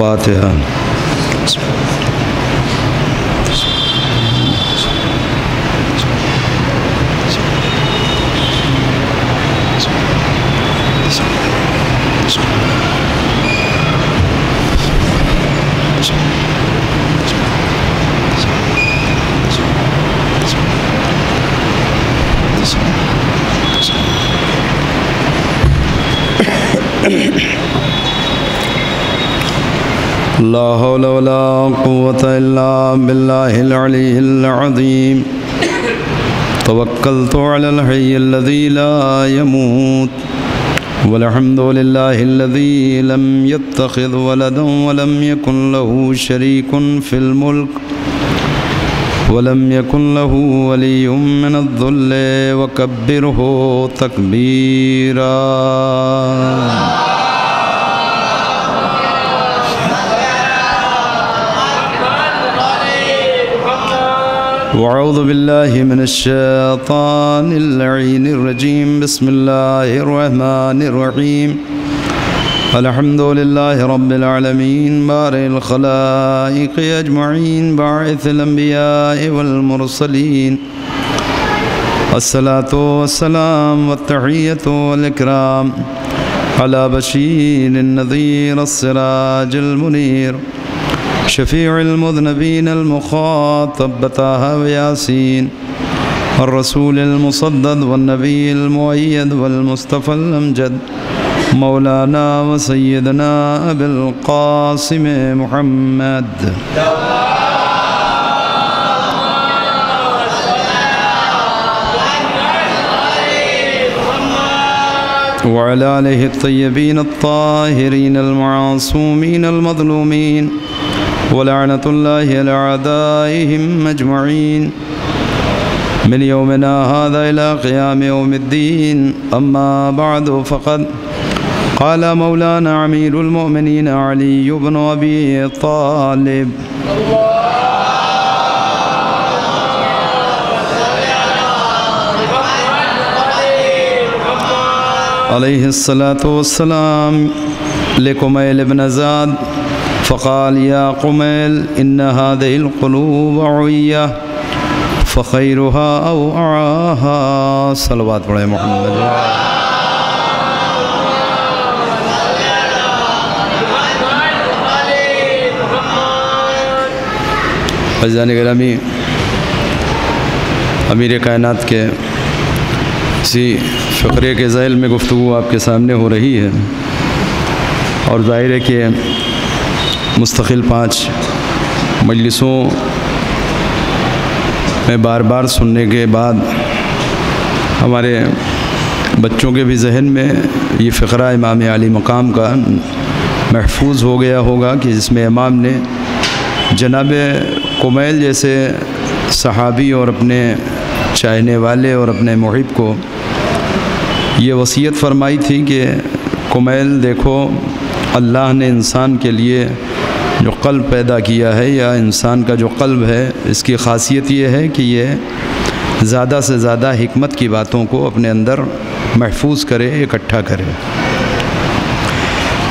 فاتحہ لا حول ولا قوة إلا بالله العلي العظيم. توكلت على الحي الذي لا يموت. والحمد لله الذي لم يتخذ ولدا ولم يكن له شريك في الملك. ولم يكن له ولي من الذل وكبره تكبيرا. وأعوذ بالله من الشيطان اللعين الرجيم بسم الله الرحمن الرحيم الحمد لله رب العالمين، بارئ الخلائق أجمعين، باعث الأنبياء والمرسلين. الصلاة والسلام والتحية والإكرام على بشير النذير السراج المنير. شفيع المذنبين المخاطب بطه وياسين الرسول المصدد والنبي المؤيد والمصطفى الأمجد مولانا وسيدنا أبي القاسم محمد. وعلى آله الطيبين الطاهرين المعصومين المظلومين ولعنة الله على أعدائهم أجمعين. من يومنا هذا إلى قيام يوم الدين. أما بعد فقد قال مولانا عمير المؤمنين علي بن أبي طالب. عليه الصلاة والسلام لكميل بن زاد فقال يا قميل إن هذه القلوب عوية، فخيرها أو أعاها۔ صلوات بڑے محمد۔ عزیزان گرامی، امیر کائنات کے اسی فقرے کے ذیل میں گفتگو آپ کے سامنے ہو رہی ہے اور ظاہر ہے کہ مستقل پانچ مجلسوں میں بار بار سننے کے بعد ہمارے بچوں کے بھی ذہن میں یہ فقرہ امام علی مقام کا محفوظ ہو گیا ہوگا کہ جس میں امام نے جناب کمیل جیسے صحابی اور اپنے چاہنے والے اور اپنے محب کو یہ وصیت فرمائی تھی کہ کمیل دیکھو، اللہ نے انسان کے لیے جو قلب پیدا کیا ہے یا انسان کا جو قلب ہے، اس کی خاصیت یہ ہے کہ یہ زیادہ سے زیادہ حکمت کی باتوں کو اپنے اندر محفوظ کرے، اکٹھا کرے۔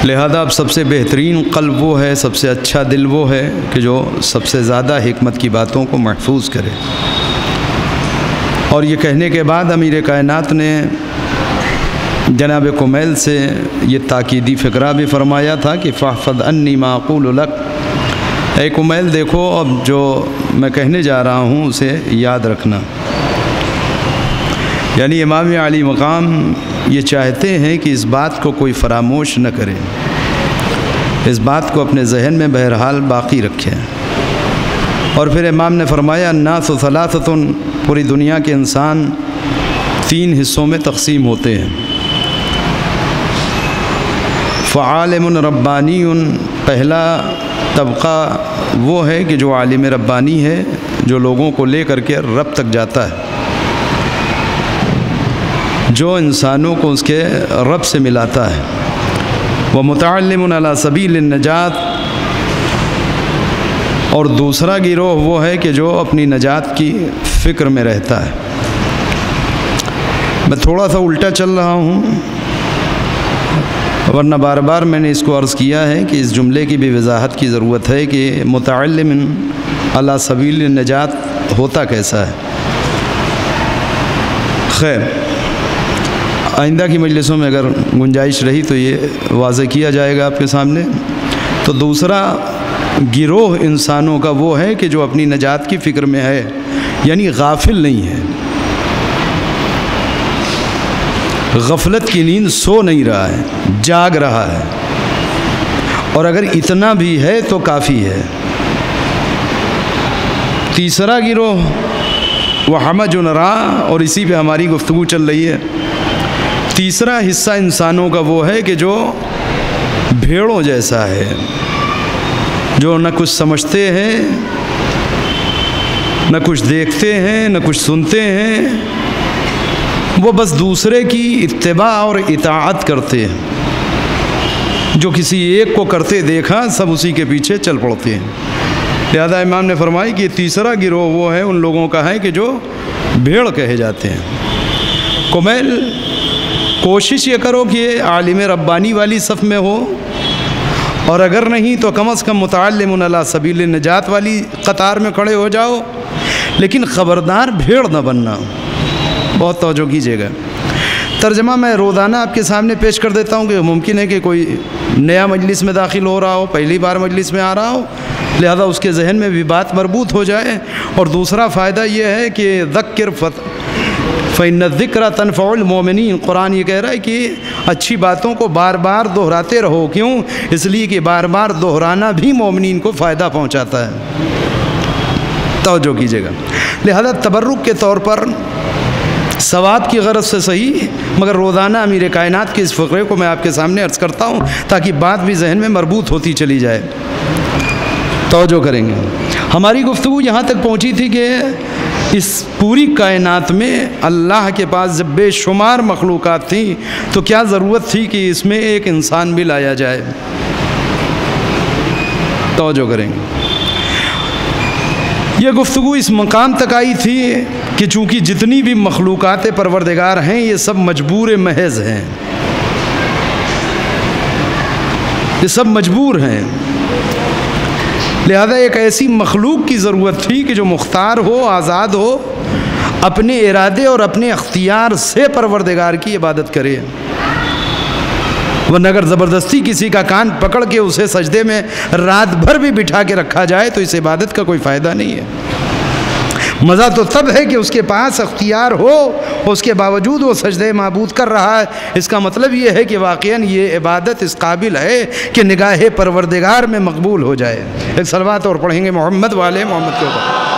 لہذا اب سب سے بہترین قلب وہ ہے، سب سے اچھا دل وہ ہے کہ جو سب سے زیادہ حکمت کی باتوں کو محفوظ کرے۔ اور یہ کہنے کے بعد امیر کائنات نے جناب کمیل سے یہ تاکیدی فقرہ بھی فرمایا تھا کہ فحفظ انی معقول لک۔ اے کمیل، دیکھو، اب جو میں کہنے جا رہا ہوں اسے یاد رکھنا۔ یعنی امام علی مقام یہ چاہتے ہیں کہ اس بات کو کوئی فراموش نہ کرے۔ اس بات کو اپنے ذہن میں بہرحال باقی رکھے۔ اور پھر امام نے فرمایا، الناس و ثلاثتن پوری دنیا کے انسان تین حصوں میں تقسیم ہوتے ہیں۔ فعالم ربانی پہلا طبقہ وہ ہے کہ جو عالم ربانی ہے، جو لوگوں کو لے کر کے رب تک جاتا ہے۔ جو انسانوں کو اس کے رب سے ملاتا ہے۔ وہ متعلم علی سبیل النجات۔ اور دوسرا گروہ وہ ہے کہ جو اپنی نجات کی فکر میں رہتا ہے۔ میں تھوڑا سا الٹا چل رہا ہوں۔ ورنہ بار بار میں نے اس کو عرض کیا ہے کہ اس جملے کی بھی وضاحت کی ضرورت ہے کہ متعلم اللہ سبیل نجات ہوتا کیسا ہے۔ خیر، آئندہ کی مجلسوں میں اگر گنجائش رہی تو یہ واضح کیا جائے گا آپ کے سامنے۔ تو دوسرا گروہ انسانوں کا وہ ہے کہ جو اپنی نجات کی فکر میں ہے یعنی غافل نہیں ہے۔ غفلت کی نیند سو نہیں رہا ہے، جاگ رہا ہے۔ اور اگر اتنا بھی ہے تو کافی ہے۔ تیسرا گروہ، وہ حمج نرا، اور اسی پہ ہماری گفتگو چل رہی ہے۔ تیسرا حصہ انسانوں کا وہ ہے کہ جو بھیڑوں جیسا ہے، جو نہ کچھ سمجھتے ہیں، نہ کچھ دیکھتے ہیں، نہ کچھ سنتے ہیں۔ وہ بس دوسرے کی اتباع اور اطاعت کرتے ہیں۔ جو کسی ایک کو کرتے دیکھا، سب اسی کے پیچھے چل پڑتے ہیں۔ لہذا امام نے فرمائی کہ تیسرا گروہ وہ ہے، ان لوگوں کا ہے کہ جو بھیڑ کہے جاتے ہیں۔ کمیل کوشش یہ کرو کہ عالم ربانی والی صف میں ہو، اور اگر نہیں تو کم از کم متعلم اللہ سبیل نجات والی قطار میں کھڑے ہو جاؤ۔ لیکن خبردار بھیڑ نہ بننا۔ بہت توجہ کیجیے گا۔ ترجمہ میں روزانہ آپ کے سامنے پیش کر دیتا ہوں کہ ممکن ہے کہ کوئی نیا مجلس میں داخل ہو رہا ہو، پہلی بار مجلس میں آ رہا ہو، لہذا اس کے ذہن میں بھی بات مربوط ہو جائے۔ اور دوسرا فائدہ یہ ہے کہ ذکر فن ذکر تنفع المومنین قرآن یہ کہہ رہا ہے کہ اچھی باتوں کو بار بار دہراتے رہو۔ کیوں؟ اس لیے کہ بار بار دہرانا بھی مومنین کو فائدہ پہنچاتا ہے۔ توجہ کیجیے گا۔ لہذا تبرک کے طور پر ثواب کی غرض سے صحیح، مگر روزانہ امیر کائنات کے اس فقرے کو میں آپ کے سامنے عرض کرتا ہوں تاکہ بات بھی ذہن میں مربوط ہوتی چلی جائے۔ توجہ کریں گے۔ ہماری گفتگو یہاں تک پہنچی تھی کہ اس پوری کائنات میں اللہ کے پاس جب بے شمار مخلوقات تھیں، تو کیا ضرورت تھی کہ اس میں ایک انسان بھی لایا جائے؟ توجہ کریں گے۔ یہ گفتگو اس مقام تک آئی تھی کہ چونکہ جتنی بھی مخلوقات پروردگار ہیں، یہ سب مجبور محض ہیں۔ یہ سب مجبور ہیں۔ لہذا ایک ایسی مخلوق کی ضرورت تھی کہ جو مختار ہو، آزاد ہو، اپنے ارادے اور اپنے اختیار سے پروردگار کی عبادت کرے۔ ورنہ اگر زبردستی کسی کا کان پکڑ کے اسے سجدے میں رات بھر بھی بٹھا کے رکھا جائے تو اس عبادت کا کوئی فائدہ نہیں ہے۔ مزہ تو تب ہے کہ اس کے پاس اختیار ہو، اس کے باوجود وہ سجدے معبود کر رہا ہے۔ اس کا مطلب یہ ہے کہ واقعاً یہ عبادت اس قابل ہے کہ نگاہ پروردگار میں مقبول ہو جائے۔ ایک سلوات اور پڑھیں گے محمد والے محمد کے اوپر۔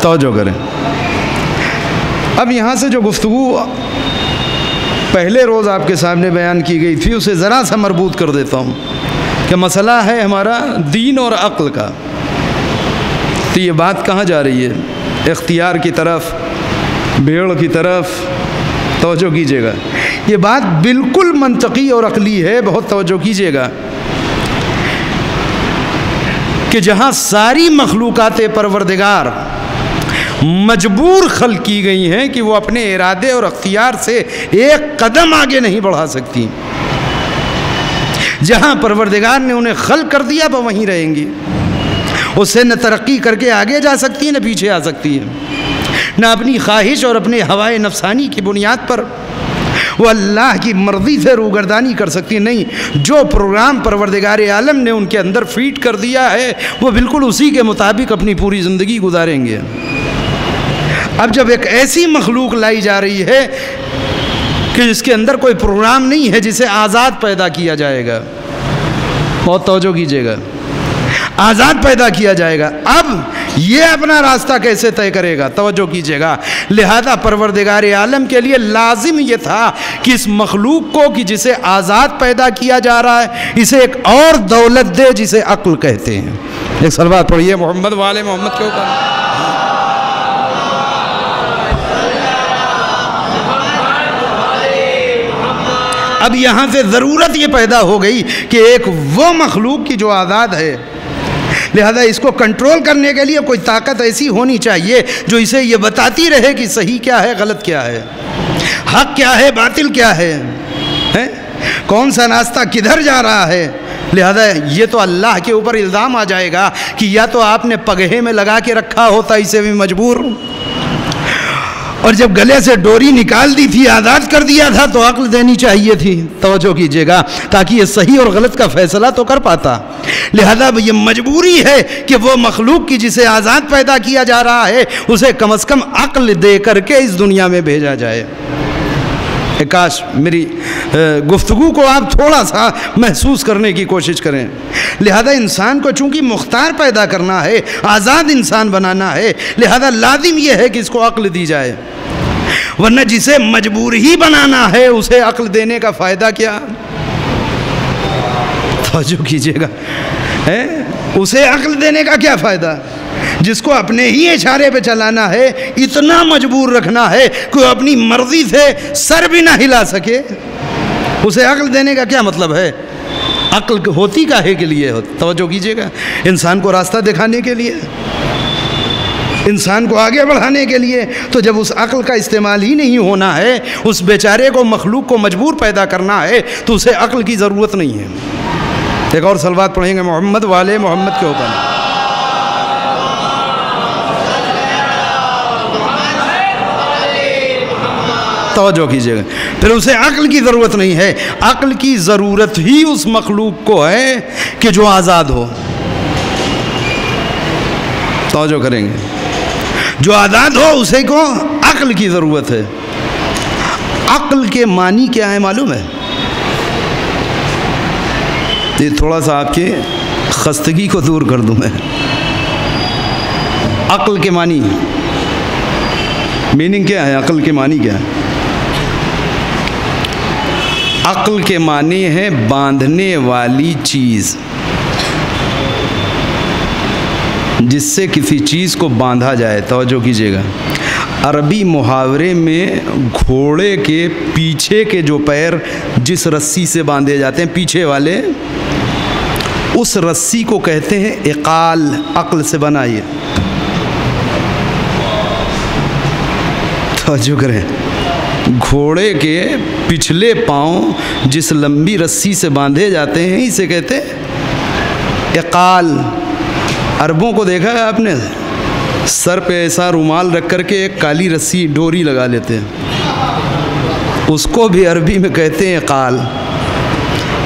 توجہ کریں۔ اب یہاں سے جو گفتگو پہلے روز آپ کے سامنے بیان کی گئی تھی، اسے ذرا سا مربوط کر دیتا ہوں کہ مسئلہ ہے ہمارا دین اور عقل کا۔ تو یہ بات کہاں جا رہی ہے؟ اختیار کی طرف بھیڑ کی طرف۔ توجہ کیجیے گا۔ یہ بات بالکل منطقی اور عقلی ہے، بہت توجہ کیجیے گا۔ کہ جہاں ساری مخلوقات پروردگار مجبور خل کی گئی ہیں کہ وہ اپنے ارادے اور اختیار سے ایک قدم آگے نہیں بڑھا سکتی۔ جہاں پروردگار نے انہیں خل کر دیا، وہ وہیں رہیں گی۔ اس سے نہ ترقی کر کے آگے جا سکتی ہے نہ پیچھے آ سکتی ہے۔ نہ اپنی خواہش اور اپنے ہوائے نفسانی کی بنیاد پر وہ اللہ کی مرضی سے روگردانی کر سکتی نہیں، جو پروگرام پروردگار عالم نے ان کے اندر فیٹ کر دیا ہے، وہ بالکل اسی کے مطابق اپنی پوری زندگی گزاریں گے۔ اب جب ایک ایسی مخلوق لائی جا رہی ہے کہ جس کے اندر کوئی پروگرام نہیں ہے جسے آزاد پیدا کیا جائے گا، بہت توجہ کیجیے گا۔ آزاد پیدا کیا جائے گا۔ اب یہ اپنا راستہ کیسے طے کرے گا؟ توجہ کیجیے گا۔ لہذا پروردگار عالم کے لیے لازم یہ تھا کہ اس مخلوق کو کہ جسے آزاد پیدا کیا جا رہا ہے، اسے ایک اور دولت دے جسے عقل کہتے ہیں۔ ایک سلوات پڑھیے، محمد والے محمد کے اوپر۔ اب یہاں سے ضرورت یہ پیدا ہو گئی کہ ایک وہ مخلوق کی جو آزاد ہے۔ لہذا اس کو کنٹرول کرنے کے لیے کوئی طاقت ایسی ہونی چاہیے جو اسے یہ بتاتی رہے کہ صحیح کیا ہے، غلط کیا ہے۔ حق کیا ہے، باطل کیا ہے؟ کون سا راستہ کدھر جا رہا ہے؟ لہذا یہ تو اللہ کے اوپر الزام آ جائے گا کہ یا تو آپ نے پگہے میں لگا کے رکھا ہوتا اسے بھی مجبور۔ اور جب گلے سے ڈوری نکال دی تھی، آزاد کر دیا تھا، تو عقل دینی چاہیے تھی۔ توجہ کیجیے گا، تاکہ یہ صحیح اور غلط کا فیصلہ تو کر پاتا۔ لہذا یہ مجبوری ہے کہ وہ مخلوق کی جسے آزاد پیدا کیا جا رہا ہے، اسے کم از کم عقل دے کر کے اس دنیا میں بھیجا جائے۔ کاش میری گفتگو کو آپ تھوڑا سا محسوس کرنے کی کوشش کریں۔ لہذا انسان کو چونکہ مختار پیدا کرنا ہے، آزاد انسان بنانا ہے، لہذا لازم یہ ہے کہ اس کو عقل دی جائے۔ ورنہ جسے مجبور ہی بنانا ہے، اسے عقل دینے کا فائدہ کیا؟ توجہ کیجیے گا۔ اسے عقل دینے کا کیا فائدہ؟ جس کو اپنے ہی اشارے پہ چلانا ہے، اتنا مجبور رکھنا ہے کہ اپنی مرضی سے سر بھی نہ ہلا سکے۔ اسے عقل دینے کا کیا مطلب ہے؟ عقل ہوتی کاہے کے لیے؟ توجہ کیجیے گا۔ انسان کو راستہ دکھانے کے لیے۔ انسان کو آگے بڑھانے کے لیے۔ تو جب اس عقل کا استعمال ہی نہیں ہونا ہے، اس بیچارے کو، مخلوق کو مجبور پیدا کرنا ہے، تو اسے عقل کی ضرورت نہیں ہے۔ ایک اور سلوات پڑھیں گے، محمد والے محمد کے اوپر۔ توجہ کیجیے۔ گا پھر اسے عقل کی ضرورت نہیں ہے۔ عقل کی ضرورت ہی اس مخلوق کو ہے کہ جو آزاد ہو۔ توجہ کریں گے۔ جو آزاد ہو اسے کو عقل کی ضرورت ہے۔ عقل کے معنی کیا ہے معلوم ہے؟ یہ تھوڑا سا آپ کے خستگی کو دور کر دوں میں۔ عقل کے معنی۔ میننگ کیا ہے؟ عقل کے معنی کیا ہے؟ عقل کے معنی ہے باندھنے والی چیز۔ جس سے کسی چیز کو باندھا جائے، توجہ کیجیے گا۔ عربی محاورے میں گھوڑے کے پیچھے کے جو پیر جس رسی سے باندھے جاتے ہیں، پیچھے والے، اس رسی کو کہتے ہیں اقال، عقل سے بنائیے توجہ کریں۔ گھوڑے کے پچھلے پاؤں جس لمبی رسی سے باندھے جاتے ہیں، اسے کہتے اقال۔ عربوں کو دیکھا ہے آپ نے؟ سر پہ ایسا رومال رکھ کر کے ایک کالی رسی، ڈوری لگا لیتے ہیں۔ اس کو بھی عربی میں کہتے ہیں اقال۔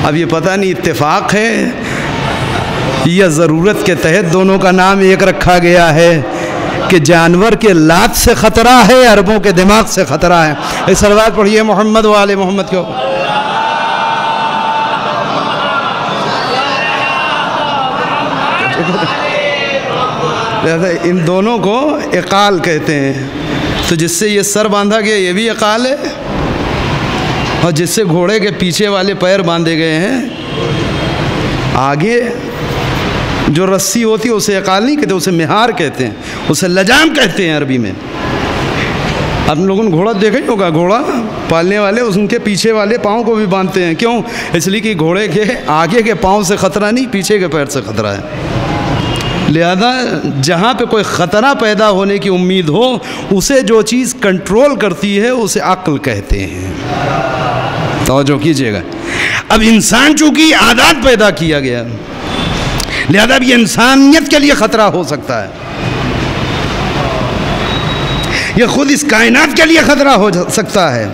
اب یہ پتہ نہیں، اتفاق ہے یا ضرورت کے تحت دونوں کا نام ایک رکھا گیا ہے؟ کہ جانور کے لات سے خطرہ ہے، عربوں کے دماغ سے خطرہ ہے۔ اس سروات پڑھیے محمد والے محمد کیوں ان دونوں کو اقال کہتے ہیں۔ تو جس سے یہ سر باندھا گیا، یہ بھی اقال ہے۔ اور جس سے گھوڑے کے پیچھے والے پیر باندھے گئے ہیں۔ آگے جو رسی ہوتی ہے اسے اقال نہیں کہتے، اسے مہار کہتے ہیں، اسے لجام کہتے ہیں عربی میں۔ آپ لوگوں نے گھوڑا دیکھا ہی ہوگا، گھوڑا پالنے والے ان کے پیچھے والے پاؤں کو بھی باندھتے ہیں۔ کیوں؟ اس لیے کہ گھوڑے کے آگے کے پاؤں سے خطرہ نہیں، پیچھے کے پیر سے خطرہ ہے۔ لہذا جہاں پہ کوئی خطرہ پیدا ہونے کی امید ہو، اسے جو چیز کنٹرول کرتی ہے، اسے عقل کہتے ہیں۔ توجہ کیجیے گا۔ اب انسان چونکہ عادات پیدا کیا گیا لہذا اب یہ انسانیت کے لیے خطرہ ہو سکتا ہے۔ یہ خود اس کائنات کے لیے خطرہ ہو سکتا ہے۔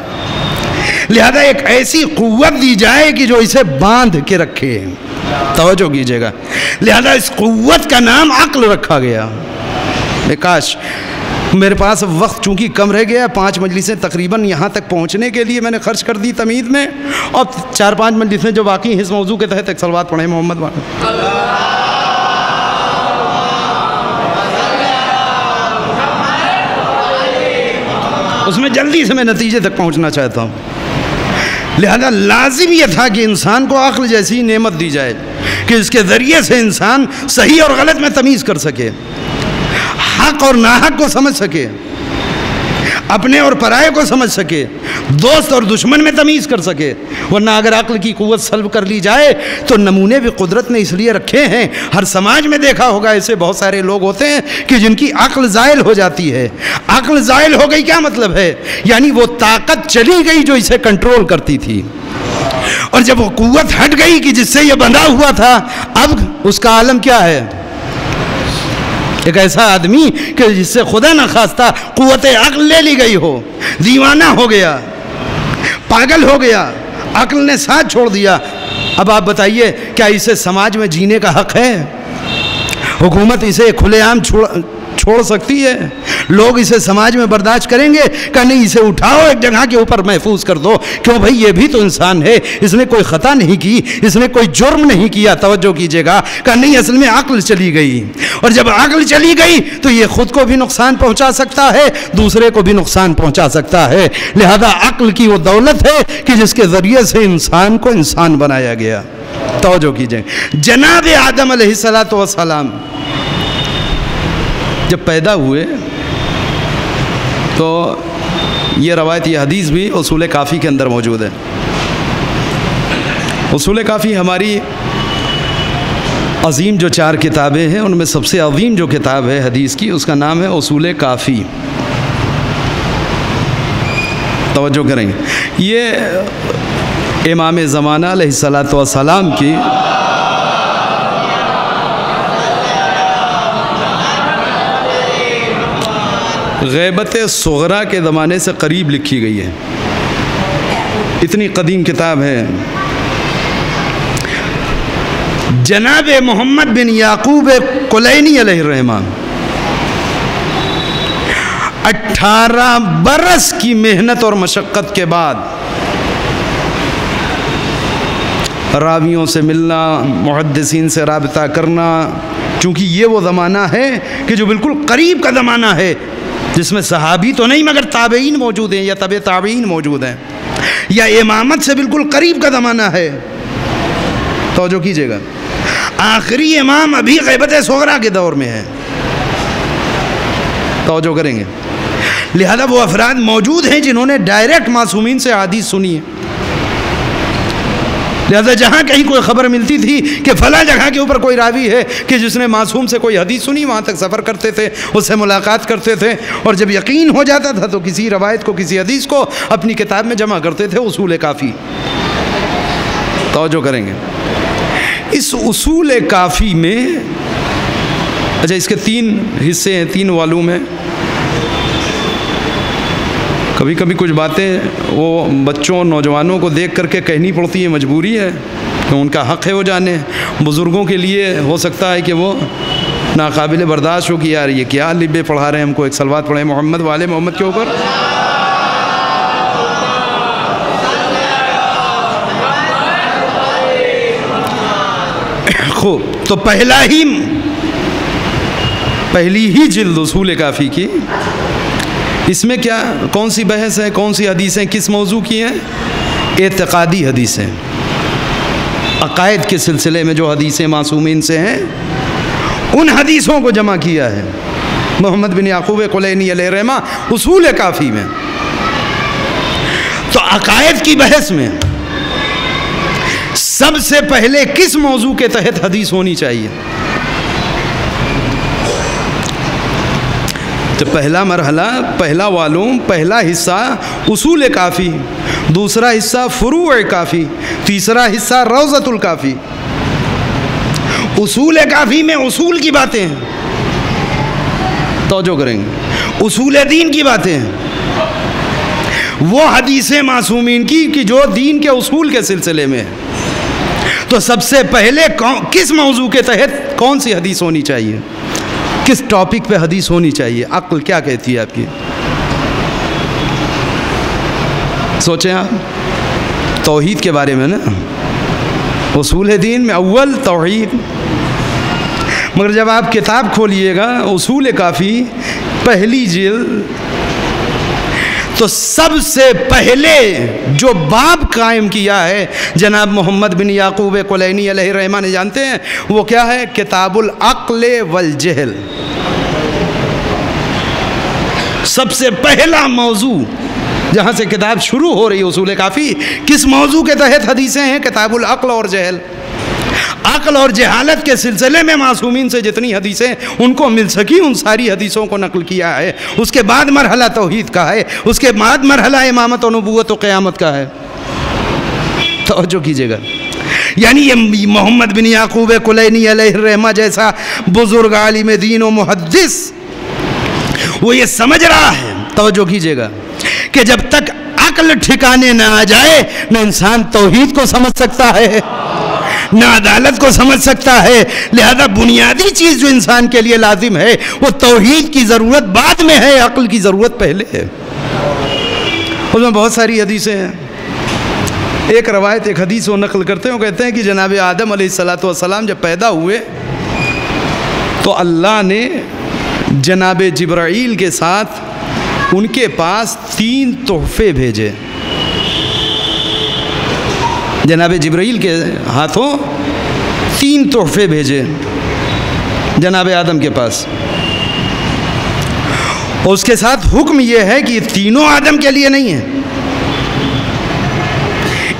لہذا ایک ایسی قوت دی جائے کہ جو اسے باندھ کے رکھے۔ توجہ کیجیے گا۔ لہذا اس قوت کا نام عقل رکھا گیا۔ کاش میرے پاس وقت چونکہ کم رہ گیا پانچ مجلسیں تقریباً یہاں تک پہنچنے کے لیے میں نے خرچ کر دی تمید میں۔ اور چار پانچ مجلسیں جو باقی ہیں، اس موضوع کے تحت ایک سلوات پڑھیں، محمد اس میں جلدی سے میں نتیجے تک پہنچنا چاہتا ہوں۔ لہذا لازم یہ تھا کہ انسان کو عقل جیسی نعمت دی جائے، کہ اس کے ذریعے سے انسان صحیح اور غلط میں تمیز کر سکے، حق اور ناحق کو سمجھ سکے۔ اپنے اور پرائے کو سمجھ سکے، دوست اور دشمن میں تمیز کر سکے۔ ورنہ اگر عقل کی قوت سلب کر لی جائے، تو نمونے بھی قدرت نے اس لیے رکھے ہیں۔ ہر سماج میں دیکھا ہوگا، ایسے بہت سارے لوگ ہوتے ہیں کہ جن کی عقل زائل ہو جاتی ہے۔ عقل زائل ہو گئی کیا مطلب ہے؟ یعنی وہ طاقت چلی گئی جو اسے کنٹرول کرتی تھی۔ اور جب وہ قوت ہٹ گئی کہ جس سے یہ بندھا ہوا تھا، اب اس کا عالم کیا ہے؟ ایک ایسا آدمی کہ جس سے خدا نہ خواستہ قوت عقل لے لی گئی ہو، دیوانہ ہو گیا، پاگل ہو گیا، عقل نے ساتھ چھوڑ دیا۔ اب آپ بتائیے، کیا اسے سماج میں جینے کا حق ہے؟ حکومت اسے کھلے عام چھوڑ سکتی ہے؟ لوگ اسے سماج میں برداشت کریں گے؟ کہ نہیں، اسے اٹھاؤ، ایک جگہ کے اوپر محفوظ کر دو۔ کیوں بھائی، یہ بھی تو انسان ہے۔ اس نے کوئی خطا نہیں کی، اس نے کوئی جرم نہیں کیا۔ توجہ کیجیے گا۔ کہ نہیں، اصل میں عقل چلی گئی۔ اور جب عقل چلی گئی، تو یہ خود کو بھی نقصان پہنچا سکتا ہے، دوسرے کو بھی نقصان پہنچا سکتا ہے۔ لہذا عقل کی وہ دولت ہے کہ جس کے ذریعے سے انسان کو انسان بنایا گیا۔ توجہ کیجیے جناب آدم علیہ السلام جب پیدا ہوئے تو یہ روایت، یہ حدیث بھی اصول کافی کے اندر موجود ہے۔ اصول کافی ہماری عظیم جو چار کتابیں ہیں، ان میں سب سے عظیم جو کتاب ہے حدیث کی، اس کا نام ہے اصول کافی۔ توجہ کریں۔ یہ امام زمانہ علیہ السلاۃ والسلام کی غیبت صغرا کے زمانے سے قریب لکھی گئی ہے۔ اتنی قدیم کتاب ہے۔ جناب محمد بن یعقوب کلینی علیہ الرحمن۔ اٹھارہ برس کی محنت اور مشقت کے بعد راویوں سے ملنا، محدثین سے رابطہ کرنا، چونکہ یہ وہ زمانہ ہے کہ جو بالکل قریب کا زمانہ ہے۔ جس میں صحابی تو نہیں، مگر تابعین موجود ہیں یا طب تابعین موجود ہیں۔ یا امامت سے بالکل قریب کا زمانہ ہے۔ توجہ کیجیے گا۔ آخری امام ابھی غیبت سغرا کے دور میں ہے۔ توجہ کریں گے۔ لہذا وہ افراد موجود ہیں جنہوں نے ڈائریکٹ معصومین سے حدیث سنی ہے۔ لہذا جہاں کہیں کوئی خبر ملتی تھی کہ فلاں جگہ کے اوپر کوئی راوی ہے کہ جس نے معصوم سے کوئی حدیث سنی، وہاں تک سفر کرتے تھے، اس سے ملاقات کرتے تھے، اور جب یقین ہو جاتا تھا تو کسی روایت کو، کسی حدیث کو اپنی کتاب میں جمع کرتے تھے، اصول کافی۔ توجہ کریں گے۔ اس اصول کافی میں اچھا اس کے تین حصے ہیں، تین والوم ہیں۔ کبھی کبھی کچھ باتیں وہ بچوں اور نوجوانوں کو دیکھ کر کے کہنی پڑتی ہے مجبوری ہے کہ ان کا حق ہے وہ جانے۔ بزرگوں کے لیے ہو سکتا ہے کہ وہ ناقابل برداشت ہو کہ یار یہ کیا لبے پڑھا رہے ہیں، ہم کو ایک سلوات پڑھیں۔ محمد والے محمد کے اوپر۔ خوب، تو پہلا ہی، پہلی ہی جلد اصول کافی کی۔ اس میں کیا کون سی بحث ہے کون سی حدیثیں کس موضوع کی ہیں اعتقادی حدیثیں عقائد کے سلسلے میں جو حدیثیں معصومین سے ہیں ان حدیثوں کو جمع کیا ہے محمد بن یعقوب قلینی علیہ رحمہ اصول کافی میں تو عقائد کی بحث میں سب سے پہلے کس موضوع کے تحت حدیث ہونی چاہیے تو پہلا مرحلہ، پہلا والوم پہلا حصہ اصول کافی، دوسرا حصہ فروع کافی، تیسرا حصہ روزت الکافی۔ اصول کافی میں اصول کی باتیں ہیں۔ توجہ کریں۔ گے اصول دین کی باتیں ہیں۔ وہ حدیث معصومین کی کہ جو دین کے اصول کے سلسلے میں تو سب سے پہلے کس موضوع کے تحت کون سی حدیث ہونی چاہیے؟ کس ٹاپک پہ حدیث ہونی چاہیے؟ عقل کیا کہتی ہے آپ کی؟ سوچیں آپ، توحید کے بارے میں نا؟ اصول دین میں اول توحید۔ مگر جب آپ کتاب کھولیے گا، اصول کافی، پہلی جلد تو سب سے پہلے جو باب قائم کیا ہے، جناب محمد بن یعقوب کلینی علیہ رحمہ نے جانتے ہیں؟ وہ کیا ہے؟ کتاب العقل والجہل۔ سب سے پہلا موضوع جہاں سے کتاب شروع ہو رہی ہے، اصول کافی، کس موضوع کے تحت حدیثیں ہیں؟ کتاب العقل اور جہل۔ عقل اور جہالت کے سلسلے میں معصومین سے جتنی حدیثیں ان کو مل سکی، ان ساری حدیثوں کو نقل کیا ہے۔ اس کے بعد مرحلہ توحید کا ہے۔ اس کے بعد مرحلہ امامت و نبوت و قیامت کا ہے۔ توجہ کیجیے گا۔ یعنی یہ محمد بن یعقوب کلینی علیہ الرحمہ جیسا بزرگ عالم دین و محدث، وہ یہ سمجھ رہا ہے۔ توجہ کیجیے گا کہ جب تک عقل ٹھکانے نہ آ جائے، نہ انسان توحید کو سمجھ سکتا ہے۔ نہ عدالت کو سمجھ سکتا ہے۔ لہذا بنیادی چیز جو انسان کے لیے لازم ہے، وہ توحید کی ضرورت بعد میں ہے، عقل کی ضرورت پہلے ہے۔ اس میں بہت ساری حدیثیں ہیں۔ ایک روایت، ایک حدیث وہ نقل کرتے ہیں، وہ کہتے ہیں کہ جناب آدم علیہ السلاۃ والسلام جب پیدا ہوئے، تو اللہ نے جناب جبرائیل کے ساتھ ان کے پاس تین تحفے بھیجے۔ جناب جبرائیل کے ہاتھوں تین تحفے بھیجے جناب آدم کے پاس۔ اور اس کے ساتھ حکم یہ ہے کہ یہ تینوں آدم کے لیے نہیں ہے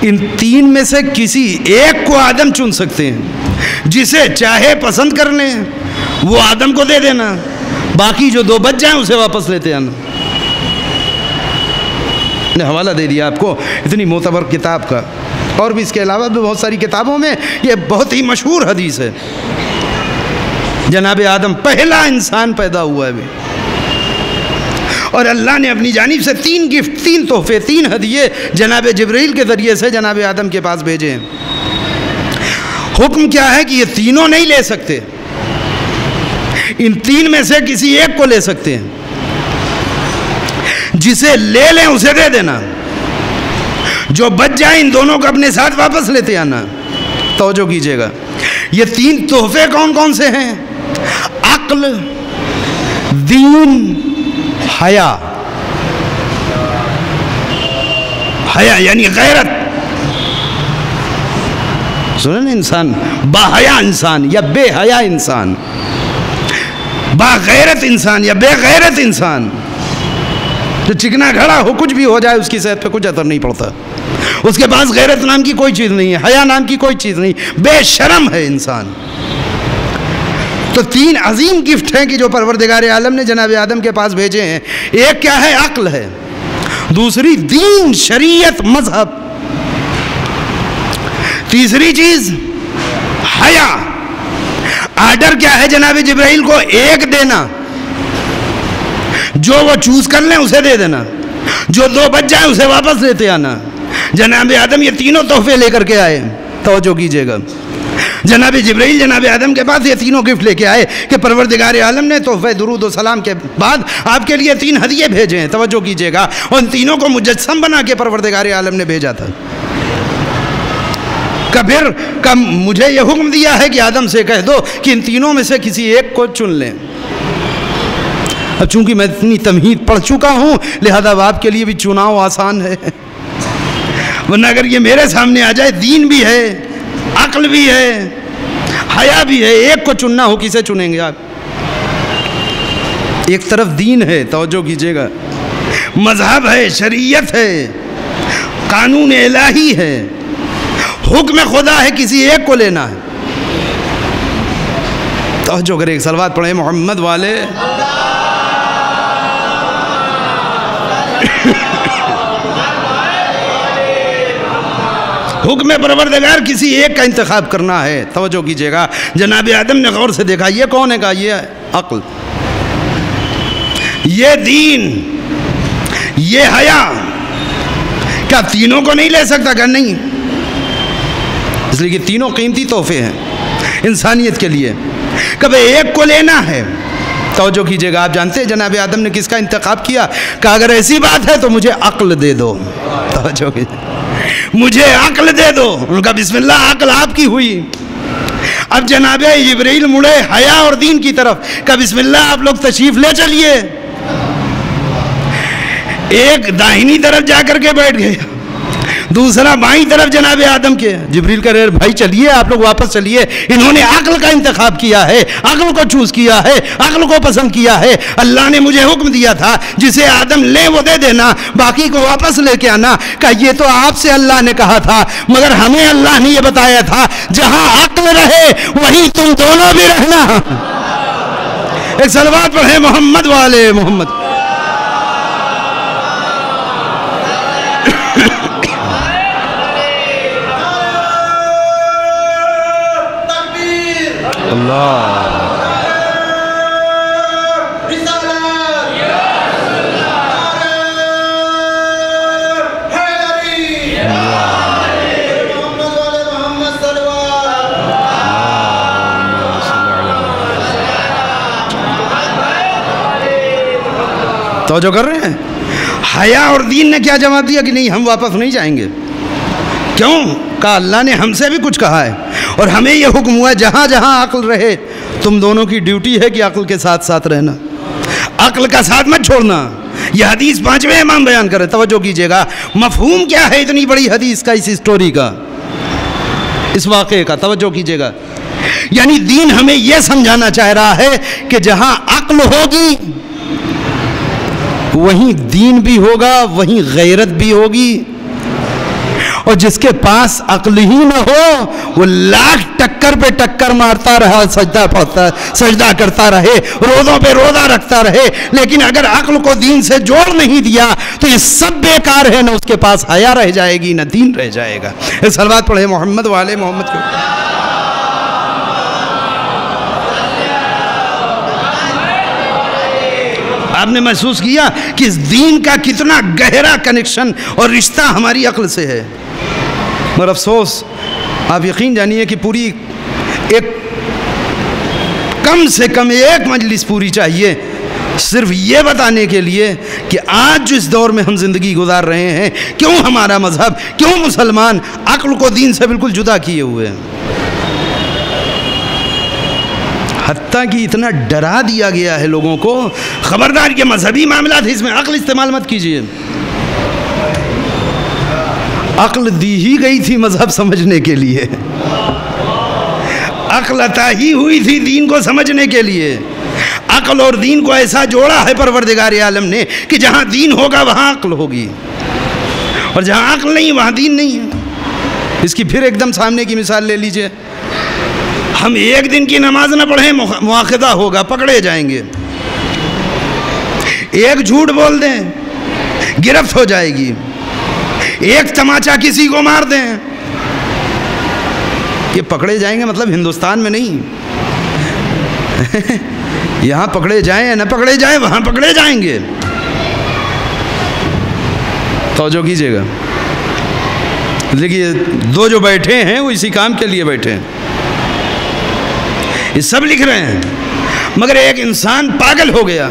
ان تین میں سے کسی ایک کو آدم چن سکتے ہیں۔ جسے چاہے پسند کر لیں، وہ آدم کو دے دینا۔ باقی جو دو بچ جائیں، اسے واپس لیتے آنا۔ نے حوالہ دے دیا آپ کو، اتنی معتبر کتاب کا۔ اور بھی اس کے علاوہ بھی بہت ساری کتابوں میں یہ بہت ہی مشہور حدیث ہے۔ جناب آدم پہلا انسان پیدا ہوا ہے بھی۔ اور اللہ نے اپنی جانب سے تین گفٹ، تین تحفے، تین ہدیے جناب جبریل کے ذریعے سے جناب آدم کے پاس بھیجے ہیں۔ حکم کیا ہے کہ یہ تینوں نہیں لے سکتے۔ ان تین میں سے کسی ایک کو لے سکتے ہیں۔ جسے لے لیں اسے دے دینا۔ جو بچ جائیں ان دونوں کو اپنے ساتھ واپس لیتے آنا توجہ کیجیے گا۔ یہ تین تحفے کون کون سے ہیں؟ عقل، دین، حیا۔ حیا یعنی غیرت۔ سنیں انسان، با انسان یا بے حیا انسان۔ با غیرت انسان یا بے غیرت انسان۔ جو چکنا گھڑا ہو، کچھ بھی ہو جائے، اس کی صحت پہ کچھ اثر نہیں پڑتا۔ اس کے پاس غیرت نام کی کوئی چیز نہیں ہے، حیا نام کی کوئی چیز نہیں بے شرم ہے انسان۔ تو تین عظیم گفٹ ہیں کہ جو پروردگار عالم نے جناب آدم کے پاس بھیجے ہیں۔ ایک کیا ہے؟ عقل ہے۔ دوسری دین، شریعت، مذہب۔ تیسری چیز، حیا۔ آرڈر کیا ہے جناب جبرائیل کو؟ ایک دینا۔ جو وہ چوز کر لیں، اسے دے دینا۔ جو دو بچ جائیں، اسے واپس لیتے آنا۔ جناب آدم، یہ تینوں تحفے لے کر کے آئے توجہ کیجیے گا۔ جناب جبرائیل، جناب آدم کے پاس یہ تینوں گفٹ لے کے آئے کہ پروردگار عالم نے تحفے درود و سلام کے بعد آپ کے لیے تین ہدیے بھیجے ہیں۔ توجہ کیجیے گا۔ ان تینوں کو مجسم بنا کے پروردگار عالم نے بھیجا تھا۔ پھر کم مجھے یہ حکم دیا ہے کہ آدم سے کہہ دو کہ ان تینوں میں سے کسی ایک کو چن لیں۔ اب چونکہ میں اتنی تمہید پڑھ چکا ہوں، لہذا آپ کے لیے بھی چناؤ آسان ہے۔ ورنہ اگر یہ میرے سامنے آ جائے، دین بھی ہے، عقل بھی ہے، حیا بھی ہے، ایک کو چننا ہو، کسے چنیں گے آپ؟ ایک طرف دین ہے، توجہ کیجیے گا۔ مذہب ہے، شریعت ہے، قانون الہی ہے۔ حکم خدا ہے، کسی ایک کو لینا ہے۔ توجہ کرے ایک سلوات پڑھے محمد والے۔ حکم پروردگار کسی ایک کا انتخاب کرنا ہے، توجہ کیجیے گا۔ جناب آدم نے غور سے دیکھا، یہ کون ہے کہا یہ عقل۔ یہ دین، یہ حیا۔ کیا تینوں کو نہیں لے سکتا کہ نہیں۔ اس لیے کہ تینوں قیمتی تحفے ہیں انسانیت کے لیے۔ کبھی ایک کو لینا ہے؟ توجہ کیجیے گا۔ آپ جانتے ہیں جناب آدم نے کس کا انتخاب کیا؟ کہ اگر ایسی بات ہے تو مجھے عقل دے دو۔ توجہ کیجیے مجھے عقل دے دو۔ ان کا بسم اللہ، عقل آپ کی ہوئی۔ اب جناب جبریل مڑے حیا اور دین کی طرف۔ کہ بسم اللہ، آپ لوگ تشریف لے چلیے۔ ایک داہنی طرف جا کر کے بیٹھ گئے۔ دوسرا بائیں طرف جناب آدم کے جبریل کا رہے بھائی چلیے آپ لوگ واپس چلیے۔ انہوں نے عقل کا انتخاب کیا ہے عقل کو چوز کیا ہے عقل کو پسند کیا ہے۔ اللہ نے مجھے حکم دیا تھا جسے آدم لے وہ دے دینا باقی کو واپس لے کے آنا۔ کہ یہ تو آپ سے اللہ نے کہا تھا مگر ہمیں اللہ نے یہ بتایا تھا جہاں عقل رہے وہیں تم دونوں بھی رہنا۔ ایک سلوات پڑھے محمد والے محمد۔ اللہ توجہ کر رہے ہیں؟ حیا اور دین نے کیا جواب دیا کہ نہیں، ہم واپس نہیں جائیں گے۔ کیوں؟ کہا، اللہ نے ہم سے بھی کچھ کہا ہے اور ہمیں یہ حکم ہوا ہے، جہاں جہاں عقل رہے، تم دونوں کی ڈیوٹی ہے کہ عقل کے ساتھ ساتھ رہنا۔ عقل کا ساتھ مت چھوڑنا۔ یہ حدیث پانچویں امام بیان کرے توجہ کیجیے گا۔ مفہوم کیا ہے اتنی بڑی حدیث کا اس اسٹوری کا؟ اس واقعے کا، توجہ کیجیے گا۔ یعنی دین ہمیں یہ سمجھانا چاہ رہا ہے کہ جہاں عقل ہوگی، وہیں دین بھی ہوگا، وہیں غیرت بھی ہوگی۔ اور جس کے پاس عقل ہی نہ ہو، وہ لاکھ ٹکر پہ ٹکر مارتا رہا، سجدہ پہتا سجدہ کرتا رہے، روزوں پہ روزہ رکھتا رہے۔ لیکن اگر عقل کو دین سے جوڑ نہیں دیا، تو یہ سب بیکار ہے نہ اس کے پاس حیا رہ جائے گی، نہ دین رہ جائے گا۔ یہ سلوات پڑھے محمد والے محمد کو آپ نے محسوس کیا کہ اس دین کا کتنا گہرا کنیکشن اور رشتہ ہماری عقل سے ہے۔ مگر افسوس، آپ یقین جانیے کہ پوری ایک کم سے کم ایک مجلس پوری چاہیے۔ صرف یہ بتانے کے لیے کہ آج جس دور میں ہم زندگی گزار رہے ہیں، کیوں ہمارا مذہب، کیوں مسلمان عقل کو دین سے بالکل جدا کیے ہوئے ہیں؟ حتیٰ کہ اتنا ڈرا دیا گیا ہے لوگوں کو۔ خبردار یہ مذہبی معاملات اس میں عقل استعمال مت کیجیے عقل دی ہی گئی تھی مذہب سمجھنے کے لیے۔ عقل عطا ہی ہوئی تھی دین کو سمجھنے کے لیے۔ عقل اور دین کو ایسا جوڑا ہے پروردگار عالم نے کہ جہاں دین ہوگا وہاں عقل ہوگی۔ اور جہاں عقل نہیں، وہاں دین نہیں ہے۔ اس کی پھر ایک دم سامنے کی مثال لے لیجیے۔ ہم ایک دن کی نماز نہ پڑھیں مواخذہ ہوگا، پکڑے جائیں گے۔ ایک جھوٹ بول دیں، گرفت ہو جائے گی۔ ایک تماچا کسی کو مار دیں۔ یہ پکڑے جائیں گے مطلب ہندوستان میں نہیں۔ یہاں پکڑے جائیں یا نہ پکڑے جائیں، وہاں پکڑے جائیں گے۔ توجہ کیجیے گا۔ دیکھیے دو جو بیٹھے ہیں، وہ اسی کام کے لیے بیٹھے ہیں۔ یہ سب لکھ رہے ہیں۔ مگر ایک انسان پاگل ہو گیا۔